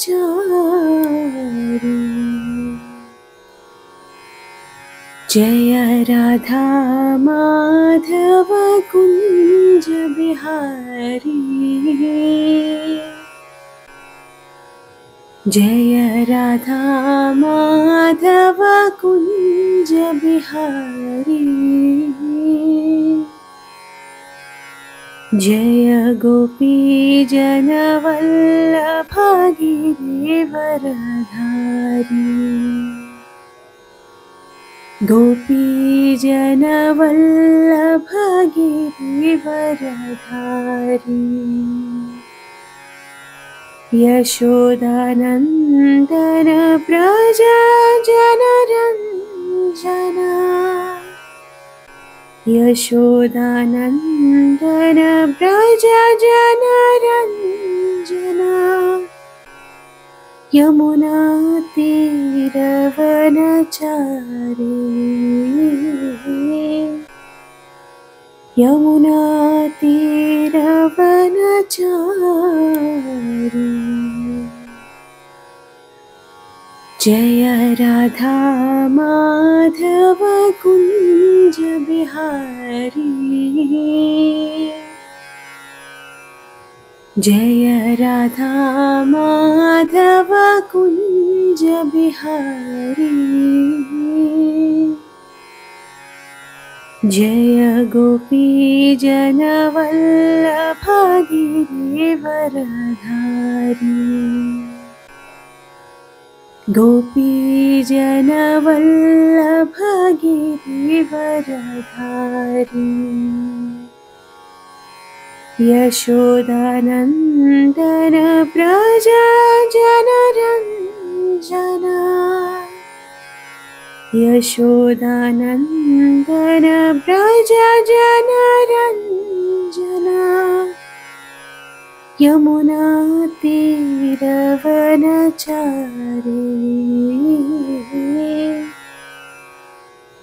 तीरवनचारी जय राधा माधव कुञ्ज बिहारी। जय राधा माधव कुञ्ज बिहारी जय गोपी जनवल्लभ गिरिवरधारी गोपी जनवल्लभ गिरिवरधारी यशोदानन्दन व्रज जनरञ्जना यमुना तीरवनचारी यमुना तीरवनचारी जय राधा माधव कुञ्ज बिहारी। जय राधा माधव कुञ्ज बिहारी। जय गोपी जनवल्लभ गिरिवरधारी गोपी जनवल्लभ गिरिवरधारी यशोदानन्दन व्रज जनरञ्जना यशोदानन्दन व्रज जनरञ्जना यमुना तीरवनचारी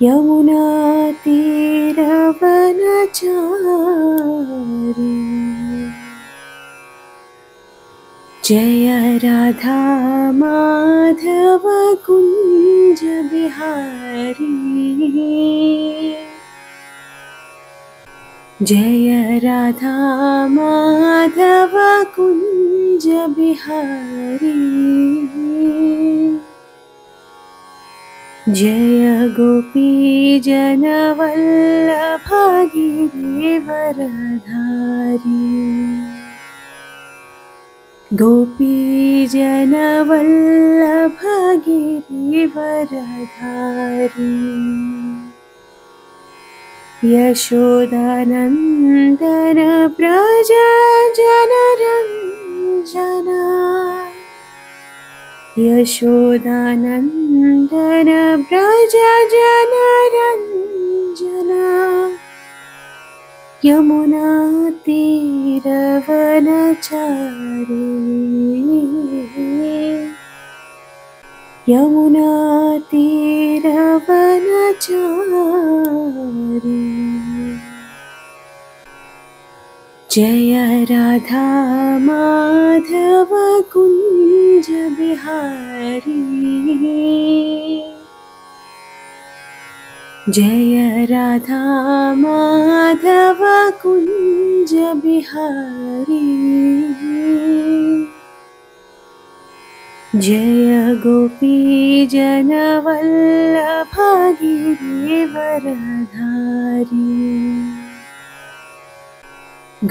यमुना तीरवनचारी जय राधा माधव कुञ्ज बिहारी जय राधा माधव कुञ्ज बिहारी। जय गोपी जनवल्लभ गिरिवरधारी गोपी जनवल्लभ गिरिवरधारी यशोदानन्दन व्रज जनरञ्जना यशोदानन्दन व्रज जनरञ्जना यमुना तीरवनचारी यमुना तीरवनचारी जय राधा माधव कुञ्ज बिहारी। जय राधा माधव कुञ्ज बिहारी जय गोपी जनवल्लभ गिरिवरधारी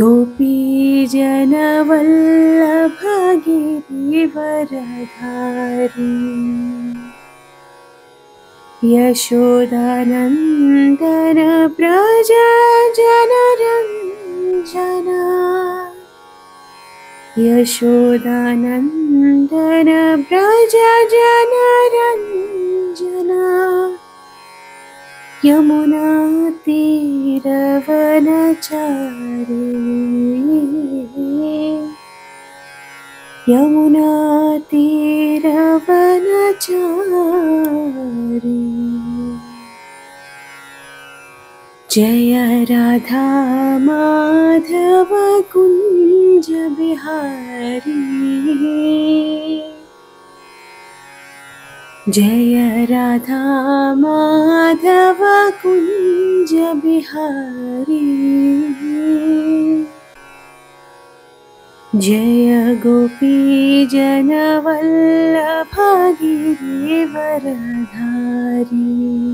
गोपी जनवल्लभ गिरिवरधारी यशोदानन्दन व्रज जनरञ्जना यशोदानन्दन व्रज जनरञ्जना यमुना तीरवनचारी यमुनातीरवनचारी जय राधा माधव कुञ्ज बिहारी। जय राधा माधव कुञ्ज बिहारी। जय गोपी जनवल्लभगिरिवरधारी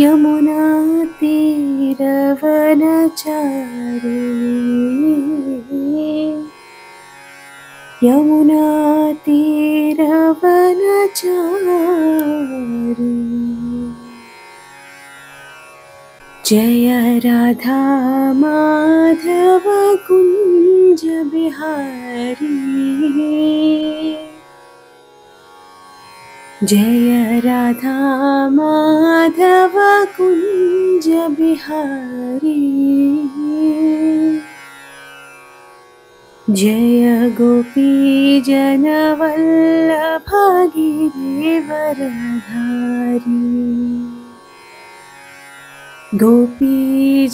यमुनातीरवनचारी यमुनातीरवनचारी जय राधा माधव कुञ्ज बिहारी जय राधा माधव कुञ्ज बिहारी। जय गोपी जनवल्लभगिरिवरधारी गोपी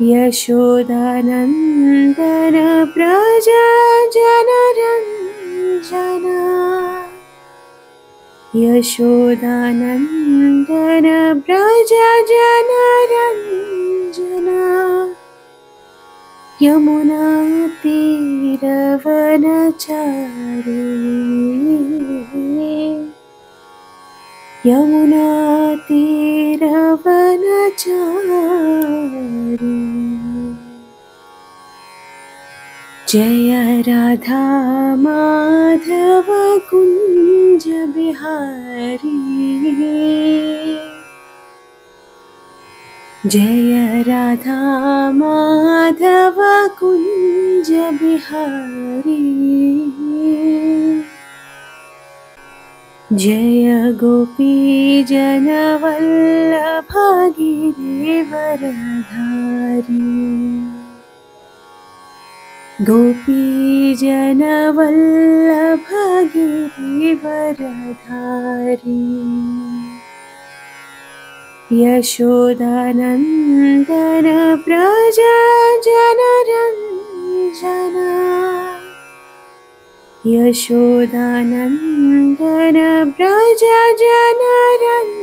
यशोदानन्दन प्रजा जनरञ्जना। यशोदानन्दन प्रजा जनरञ्जना। यमुनातीरवनचारी यमुनातीरवनचारी जय राधा माधव कुञ्ज बिहारी। जय राधा माधव कुञ्ज बिहारी जय गोपी जनवल्लभगिरिवरधारी गोपी जनवल्लभगिरिवरधारी यशोदानन्दन प्रजा जनरञ्जना यशोदानन्दन प्रजा जनरञ्जना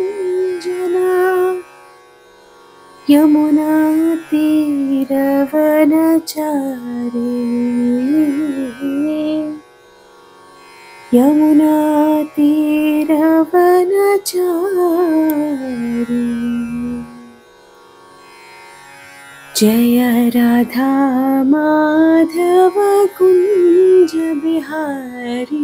यमुनातीरवनचारी यमुनातीरवनचारी जय राधा माधव कुञ्ज बिहारी।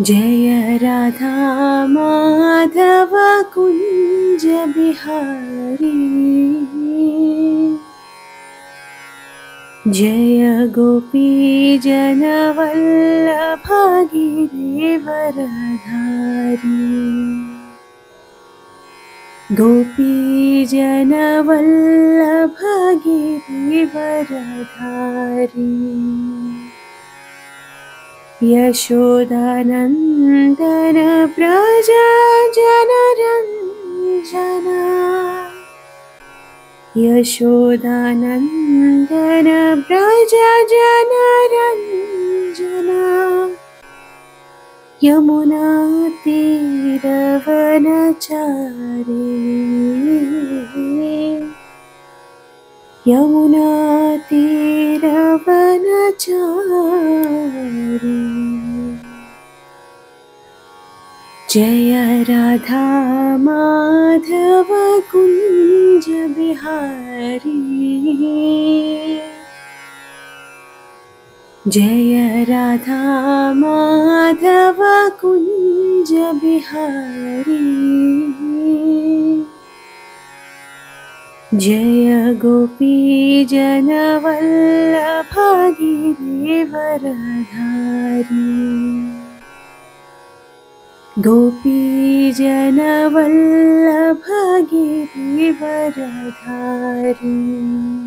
जय राधा माधव कुञ्ज बिहारी। जय गोपी जनवल्लभगिरिवरधारी गोपी जनवल्लभगिरिवरधारी यशोदानन्दन प्रजा जनरञ्जना यशोदानन्दन प्रजा जनरञ्जना यमुनातीरवनचारी यमुनातीरवनचारी जय राधा माधव कुञ्ज बिहारी जय राधा माधव कुञ्ज बिहारी। जय गोपी जनवल्लभागिरिवरधारी। गोपी जनवल्लभगिरिवरधारी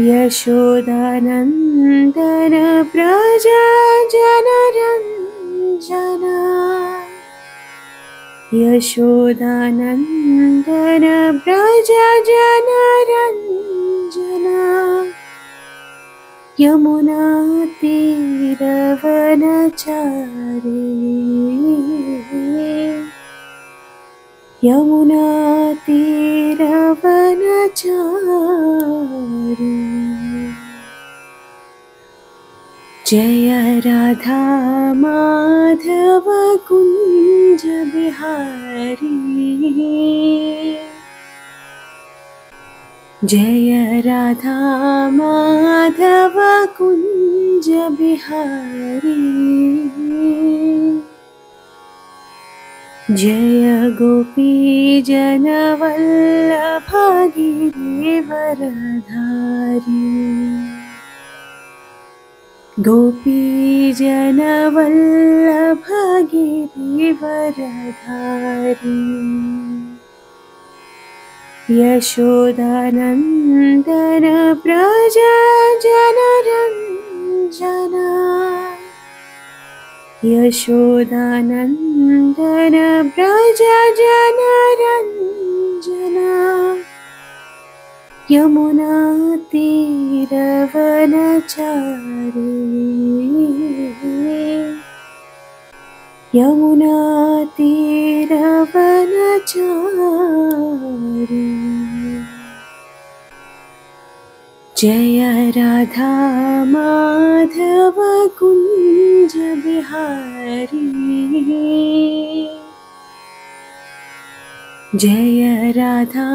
यशोदानन्दन प्रजा जनरञ्जना। यशोदानन्दन प्रजा जनरञ्जना। यमुना तीरवनचारी यमुना तीरवनचारी जय राधा माधव कुञ्ज बिहारी। जय राधा माधव कुञ्ज बिहारी जय गोपी जनवल्लभागिरिवरधारी गोपी जनवल्लभगिरिवरधारी यशोदानन्दन प्रजा जनरञ्जना यशोदानन्दन प्रजा जनरञ्जना यमुना तीरवनचारी यमुना तीरवनचारी जय राधा माधव कुञ्ज बिहारी जय राधा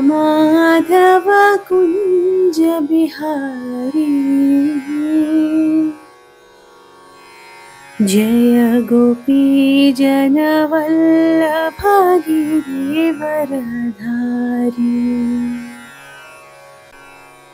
माधव कुञ्ज बिहारी। जय गोपी जनवल्लभागिरिवरधारी गोपी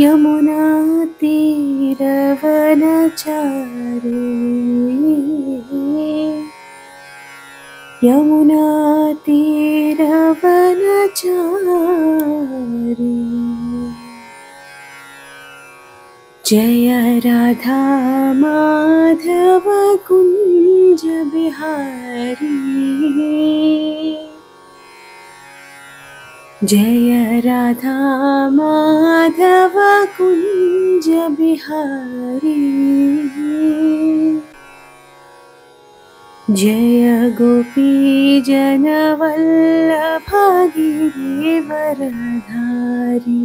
यमुना तीरवनचारी यमुना तीरवनचारी जय राधा माधव कुञ्ज बिहारी जय राधा माधव कुञ्ज बिहारी। जय गोपी जनवल्लभागिरिवरधारी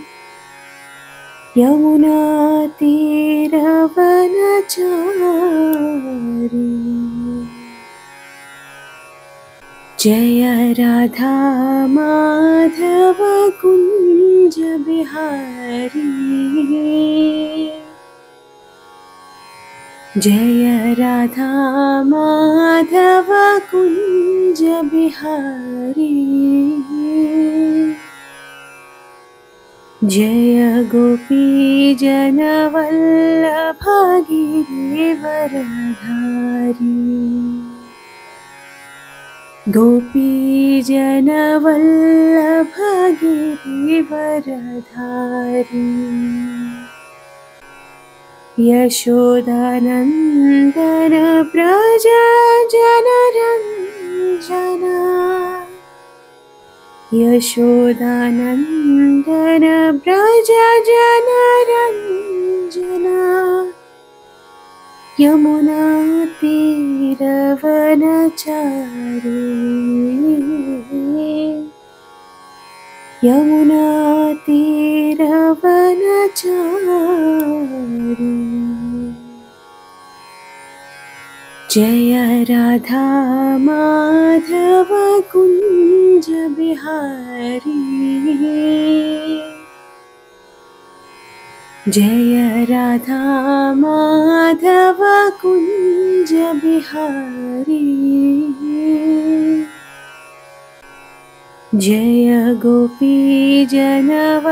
जनरञ्जना यशोदानन्दन प्रजा जनरञ्जना यमुना तीरवनचारी यमुना तीरवनचारी जय राधा माधव कुञ्ज बिहारी जय राधा माधव कुञ्ज बिहारी जय गोपी जनवल्लभागिरि वरधारी गोपी वरधारी यशोदानन्दन प्रजा जनरञ्जना यशोदानन्दन प्रजा जनरञ्जना यमुनातीरवनचारी यमुनातीरवनचारी जय राधा माधव कुञ्ज बिहारी। जय राधा माधव कुञ्ज बिहारी। जय गोपी जनवल्लभागिरि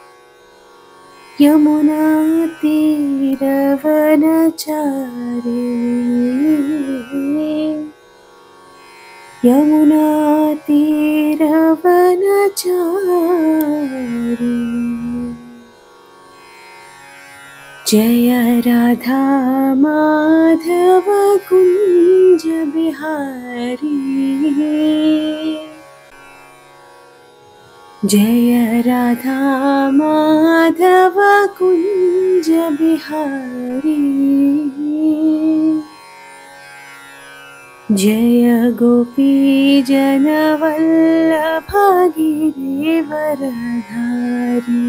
जनरञ्जना यमुनातीरवनचारी यमुनातीरवनचारी जय राधा माधव कुञ्ज बिहारी। जय राधा माधव कुञ्ज बिहारी जय गोपी जनवल्लभागिरि वरधारी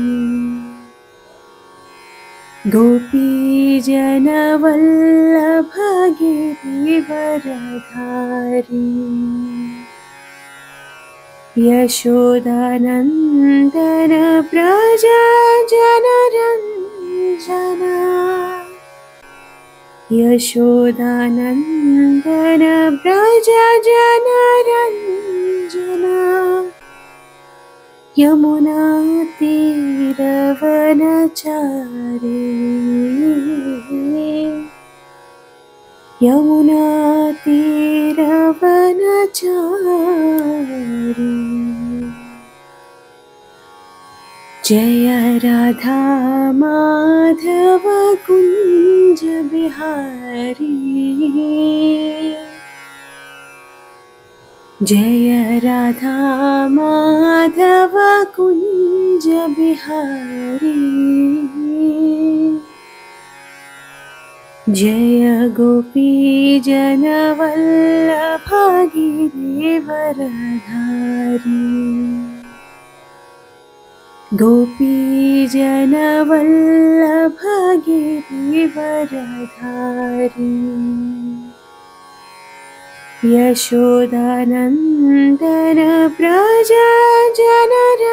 गोपी जनवल्लभागिरि वरधारी यशोदानन्दन प्रजा जनरञ्जना। यशोदानन्दन प्रजा जनरञ्जना। यमुनातीरवनचारी यमुनातीरवनचारी जय राधा माधव कुञ्ज बिहारी। जय राधा माधव कुञ्ज बिहारी जय गोपी जनवल्लभागिरि वरधारी गोपी जनवल्लभागिरि वरधारी यशोदानन्दन प्रजा जनरञ्जना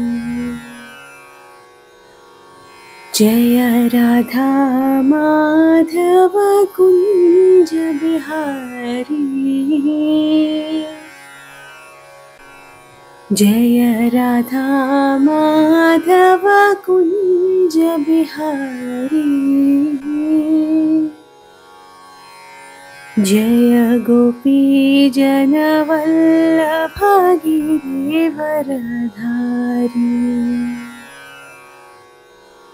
जय राधा माधव कुञ्ज बिहारी। जय राधा माधव कुञ्ज बिहारी। जय गोपी जनवल्लभगिरिवरधारी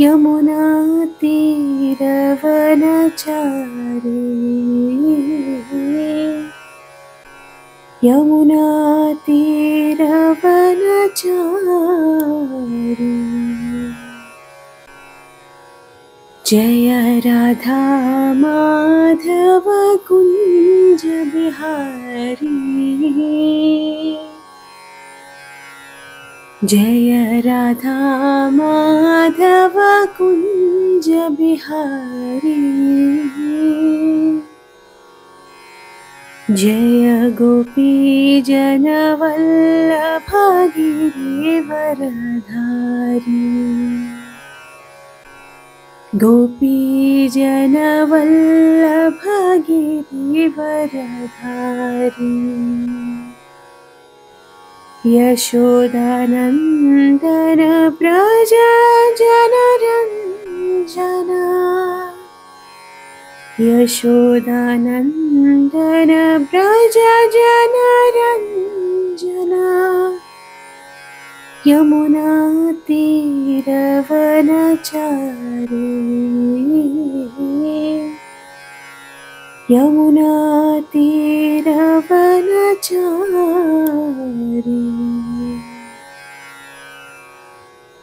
यमुनातीरवनचारे यमुनातीरवनचारी जय राधा माधव कुञ्ज बिहारी जय राधा माधव कुञ्ज बिहारी। जय गोपी जनवल्लभगिरिवरधारी। गोपी जनवल्लभगिरिवरधारी यशोदानन्दन प्रजा जनरञ्जना यशोदानन्दन व्रज जनरञ्जना यमुनातीरवनचारे यमुनातीरवनचारी।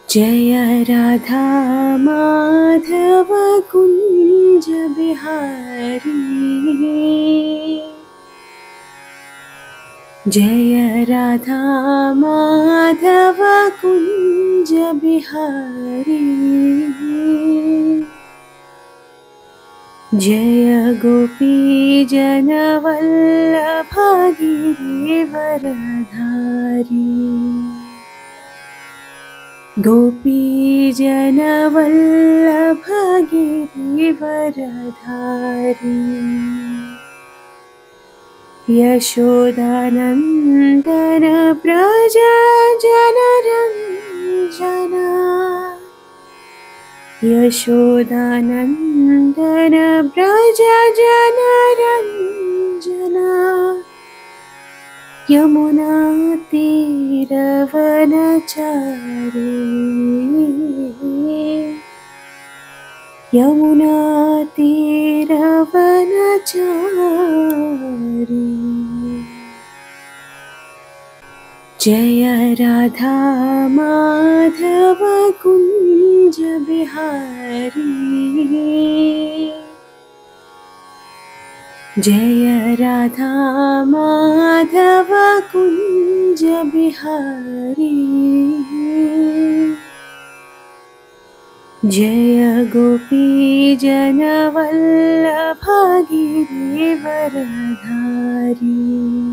जय राधा माधव कुञ्ज बिहारी। जय राधा माधव कुञ्ज बिहारी जय गोपी जनवल्लभगिरिवरधारी। गोपी जनवल्लभगिरिवरधारी। यशोदानन्दन प्रजा जनरञ्जना यशोदानन्दन व्रज जनरञ्जना यमुनातीरवनचारे जय राधा माधव कुञ्ज बिहारी। जय राधा माधव कुञ्ज बिहारी। जय गोपी जनवल्लभगिरिवरधारी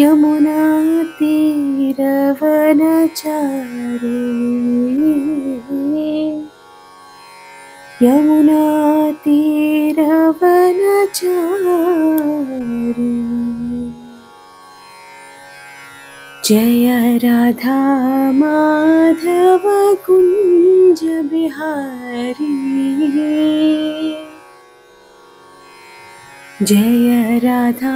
यमुनातीरवनचारे यमुनातीरवनचारी जय राधा माधव कुञ्ज बिहारी जय राधा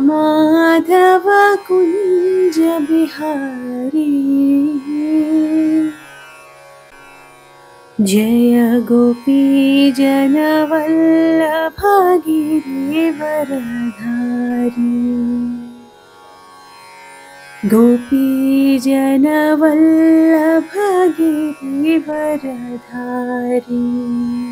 माधव कुञ्ज बिहारी। जय गोपी जनवल्लभगिरिवरधारी गोपीजनवल्लभगिरिवरधारी यशोदानन्दन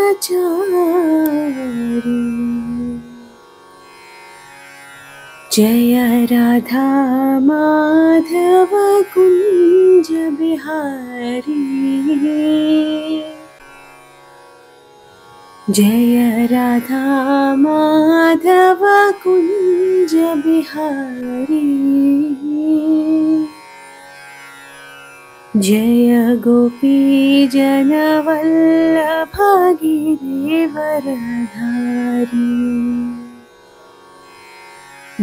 जय राधा माधव कुञ्ज बिहारी। जय राधा माधव कुञ्ज बिहारी जय गोपी जनवल्लभगिरिवरधारी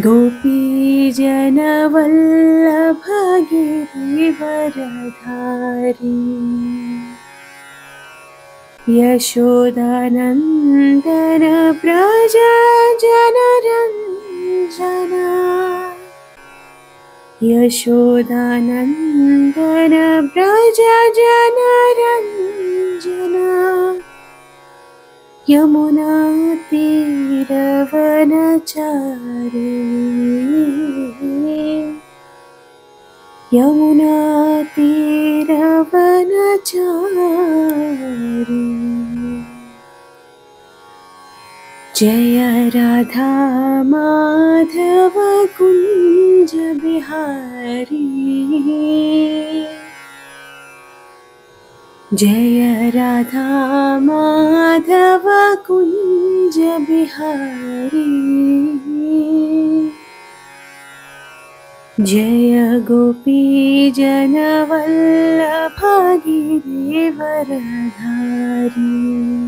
गोपीजनवल्लभगिरिवरधारी यशोदानन्दन प्रजा जनरञ्जना यशोदानन्दन प्रजा जनरञ्जना यमुनातीरवनचारी यमुनातीरवनचारी जय राधा माधव कुञ्ज बिहारी। जय राधा माधव कुञ्ज बिहारी। जय गोपी जनवल्लभगिरिवरधारी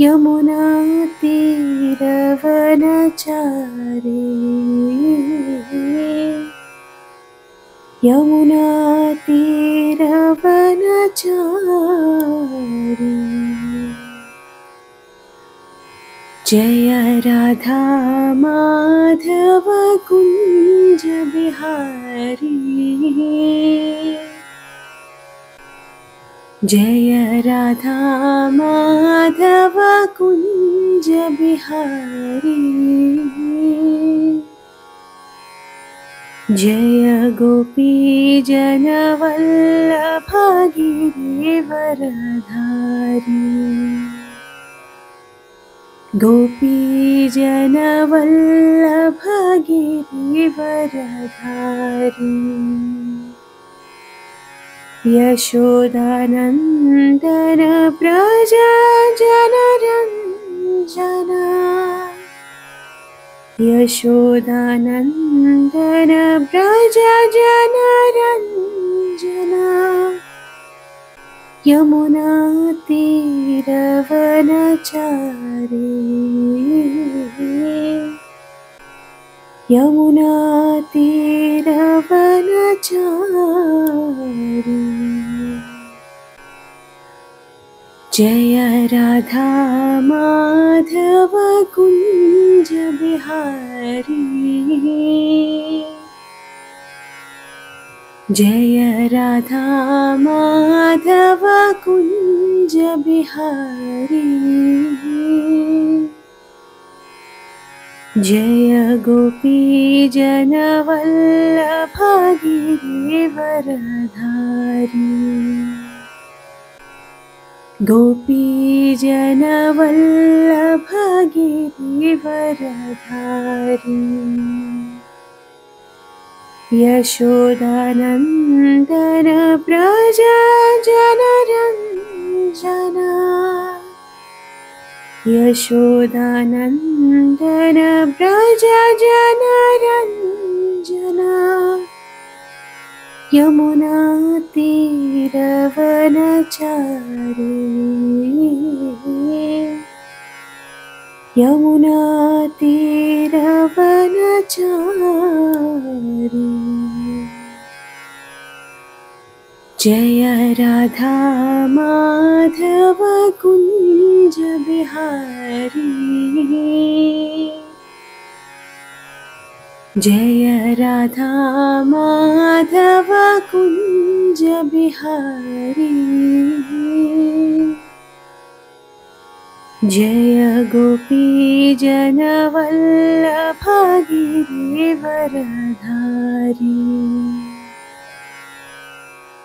यमुनातीरवनचारी यमुनातीरवनचारी जय राधा माधव कुञ्ज बिहारी जय राधा माधव कुञ्ज बिहारी। जय गोपी जनवल्लभगिरिवरधारी। गोपीजनवल्लभगिरिवरधारी यशोदानन्दन प्रजा जनरञ्जना। यशोदानन्दन प्रजा जनरञ्जना। यमुनातीरवनचारी यमुनातीरवनचारी जय राधा माधव कुञ्ज बिहारी। जय राधा माधव कुञ्ज बिहारी। जय गोपी जनवल्लभगिरिवरधारी। गोपीजनवल्लभगिरिवरधारी यशोदानन्दन प्रजा जनरञ्जना यशोदानन्दन प्रजा जनरञ्जना यमुनातीरवनचारी जय राधा माधव कुञ्ज बिहारी। जय राधा माधव कुञ्ज बिहारी। जय गोपी जनवल्लभ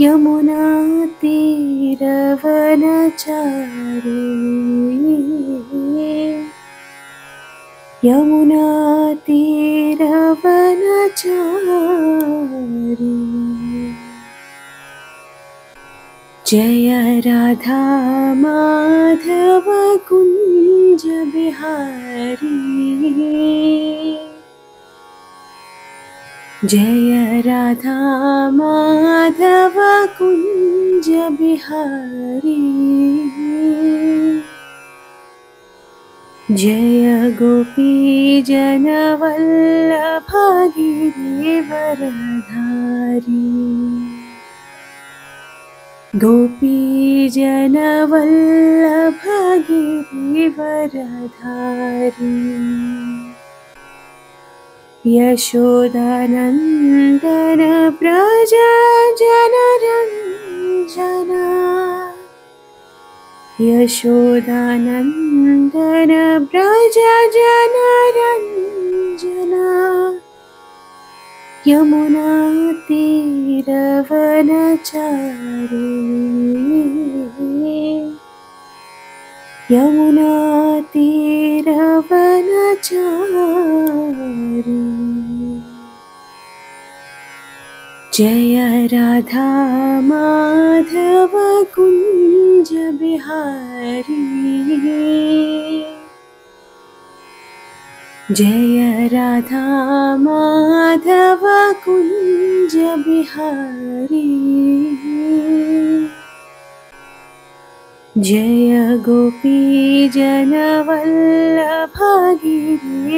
यमुनातीरवनचारी यमुनातीरवनचारी जय राधा माधव कुञ्ज बिहारी जय राधा माधव कुञ्ज बिहारी। जय गोपी जनवल्लभ गिरिवरधारी गोपी जनवल्लभ गिरिवरधारी यशोदानन्दन प्रजा जनरञ्जना। यशोदानन्दन प्रजा जनरञ्जना। यमुनातीरवनचारी यमुनातीरवनचारी। जय राधा माधव कुञ्ज बिहारी। जय राधा माधव कुञ्ज बिहारी जय गोपी गिरिवरधारी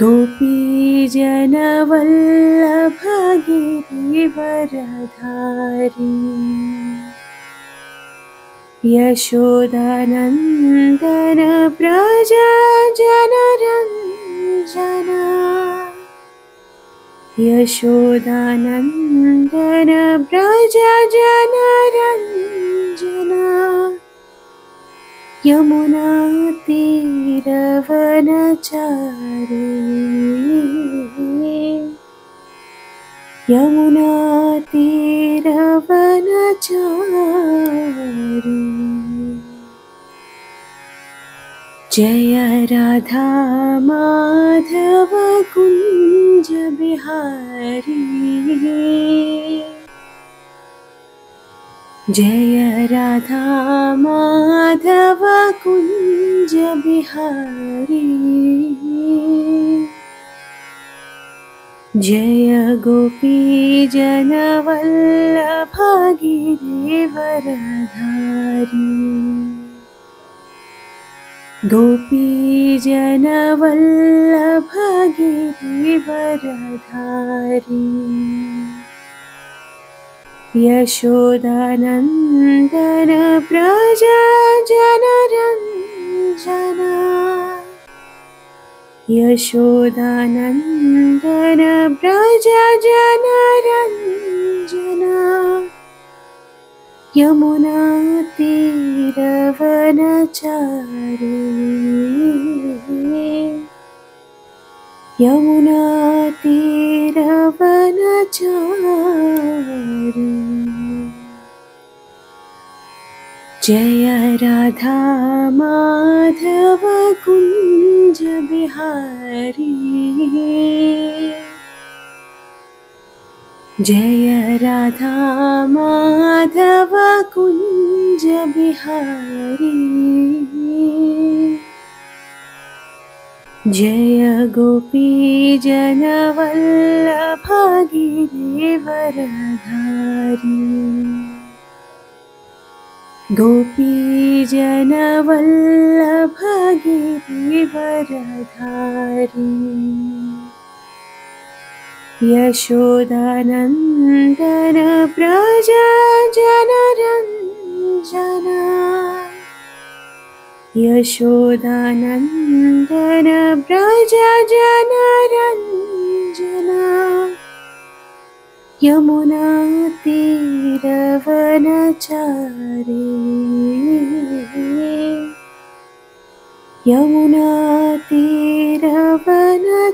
गोपी जनवल्लभ गिरिवरधारी यशोदानन्दन प्रजा जनरञ्जना यशोदानन्दन प्रजा जनरञ्जना यमुनातीरवनचारी यमुनातीरवनचारी जय राधा माधव बिहारी। जय राधा माधव कुञ्ज बिहारी। जय गोपी जनवल्लभ गिरिवरधारी गोपी जनवल्लभ गिरिवरधारी यशोदानन्दन जनरञ्जना यशोदानन्दन जनरञ्जना यमुना तीरवनचारी यमुना तीरवनचारी जय राधा माधव कुञ्ज बिहारी जय राधा माधव कुञ्ज बिहारी। जय गोपी जनवल्लभागिरिवरधारी। गोपी जनवल्लभगिरिवरधारी यशोदानन्दन व्रज जनरञ्जना यशोदानन्दन व्रज जनरञ्जना यमुना तीरवनचारी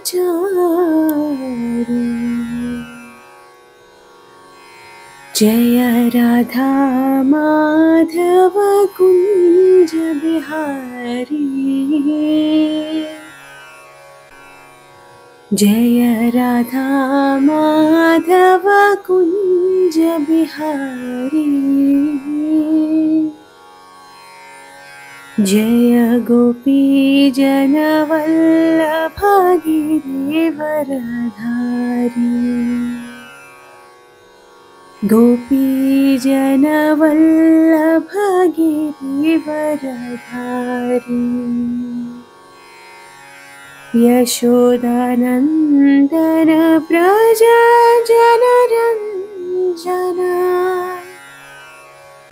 तीरवनचारी जय राधा माधव कुञ्ज बिहारी। जय राधा माधव कुञ्ज बिहारी जय गोपी जनवल्लभागिरिवरधारी गोपी जनवल्लभगिरिवरधारी यशोदानन्दन व्रज जनरञ्जना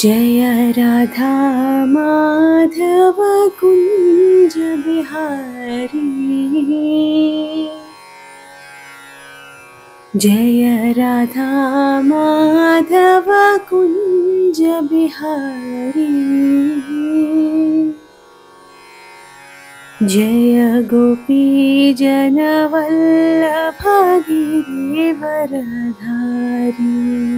जय राधा माधव कुञ्ज बिहारी। जय राधा माधव कुञ्ज बिहारी। जय गोपी जनवल्लभागिरिवरधारी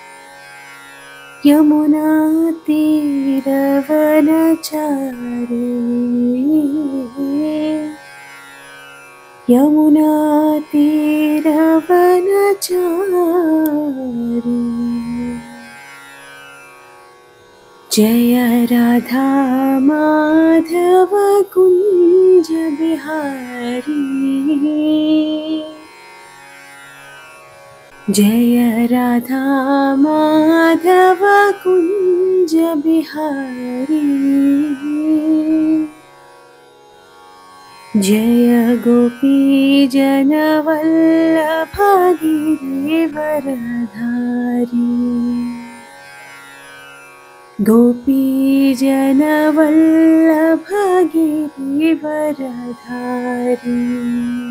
व्रज जनरञ्जना यशोदानन्दन व्रज जनरञ्जना यमुना तीरवनचारी यमुना तीरवनचारी जय राधा माधव कुञ्ज बिहारी जय राधा माधव कुञ्ज बिहारी। जय गोपी जनवल्लभागिरिवरधारी। गोपी जनवल्लभागिरिवरधारी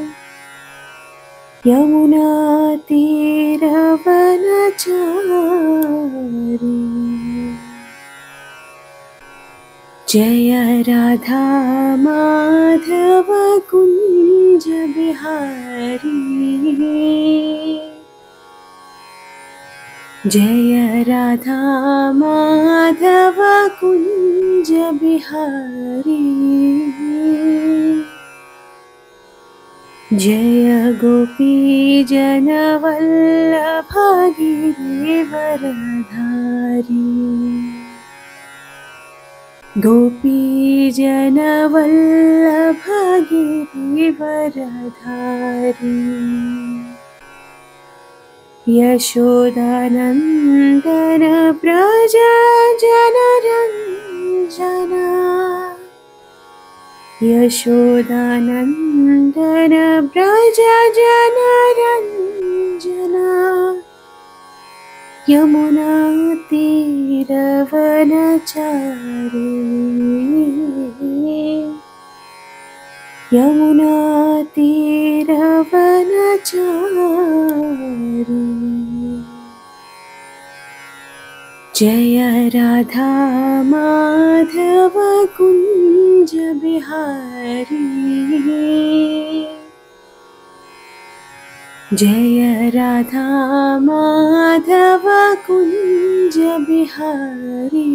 यशोदानन्दन व्रज जनरञ्जना यमुना यमुना तीरवनचारी जय राधा माधव कुञ्ज बिहारी। जय राधा माधव कुञ्ज बिहारी जय गोपी जनवल्लभागिरिवरधारी गोपी जनवल्लभागिरिवरधारी यशोदानन्दन प्रजा जनरञ्जना यशोदानन्दन प्रजा जनरञ्जना यमुना तीरवनचारी यमुना तीरवनचारी जय राधा माधव कुञ्ज बिहारी। जय राधा माधव कुञ्ज बिहारी।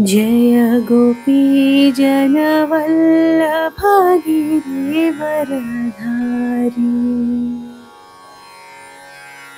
जय गोपी जनवल्लभागिरिवरधारी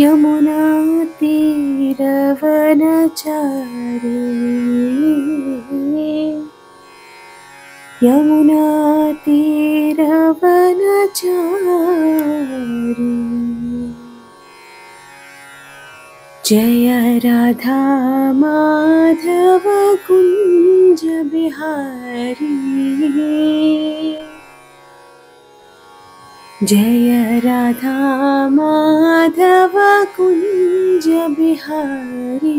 प्रजा जनरञ्जना यशोदानन्दन प्रजा जनरञ्जना यमुना तीरवनचारी यमुना तीरवनचारी जय राधा माधव कुञ्ज बिहारी जय राधा माधव कुञ्ज बिहारी।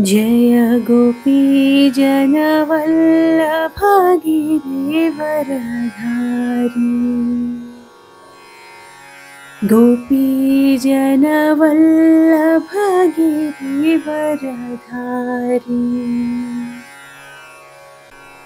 जय गोपी जनवल्लभागिरिवरधारी। गोपी जनवल्लभागिरिवरधारी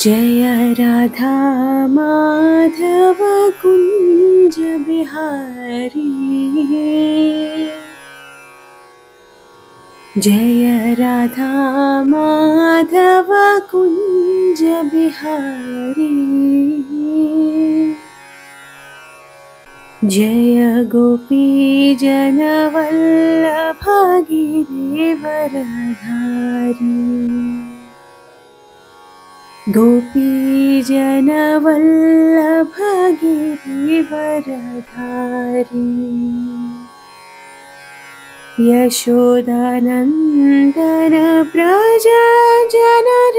जय राधा माधव कुञ्ज बिहारी। जय राधा माधव कुञ्ज बिहारी जय गोपी जनवल्लभागिरिवरधारी गोपी जनवल्लभागिरिवरधारी यशोदानन्दन प्रजा जनरञ्जना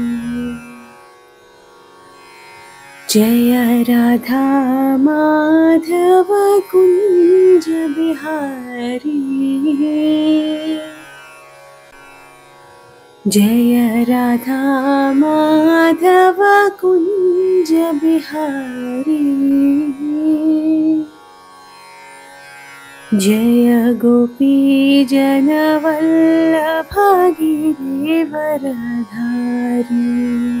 जय राधा माधव कुञ्ज बिहारी। जय राधा माधव कुञ्ज बिहारी। जय गोपी जनवल्लभागिरे वरधारी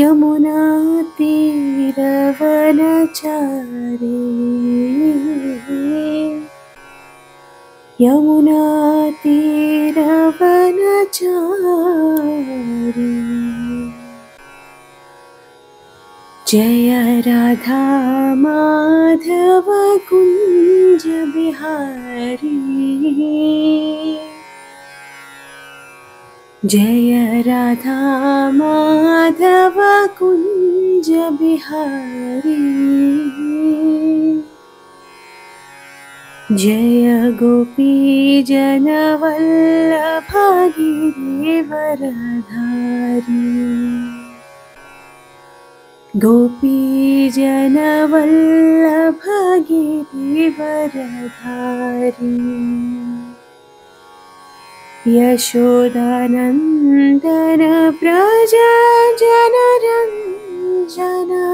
यमुना तीरवनचारी जय राधा माधव कुञ्ज बिहारी जय राधा माधव कुञ्ज बिहारी। जय गोपी वरधारी गोपी जनवल्लभागिरे वरधारी यशोदानन्दन प्रजा जनरञ्जना।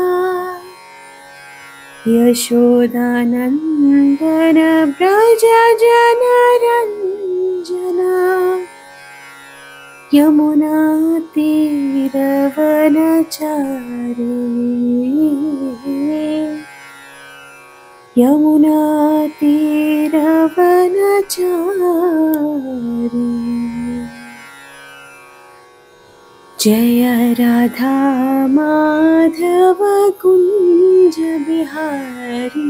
यशोदानन्दन प्रजा जनरञ्जना। यमुना तीरवनचारी जय राधा माधव कुञ्ज बिहारी।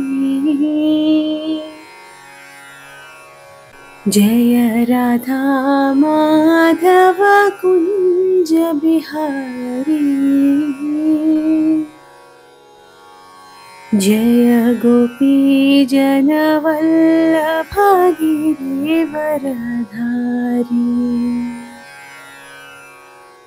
जय राधा माधव कुञ्ज बिहारी। जय गोपी जनवल्लभागिरे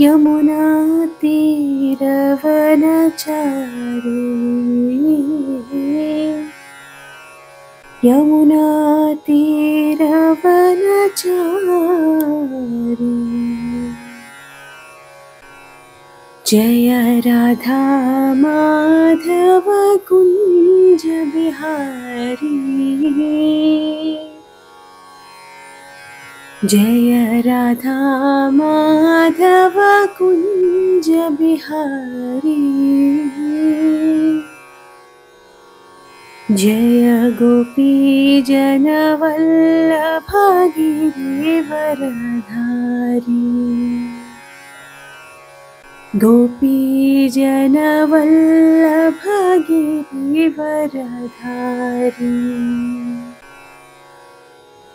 यमुना तीरवनचारी जय राधा माधव कुञ्ज बिहारी जय राधा माधव कुञ्ज बिहारी जय गोपी जनवल्लभागिरे वरधारी गोपी जनवल्लभागिरे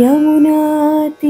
यमुनातीरवनचारि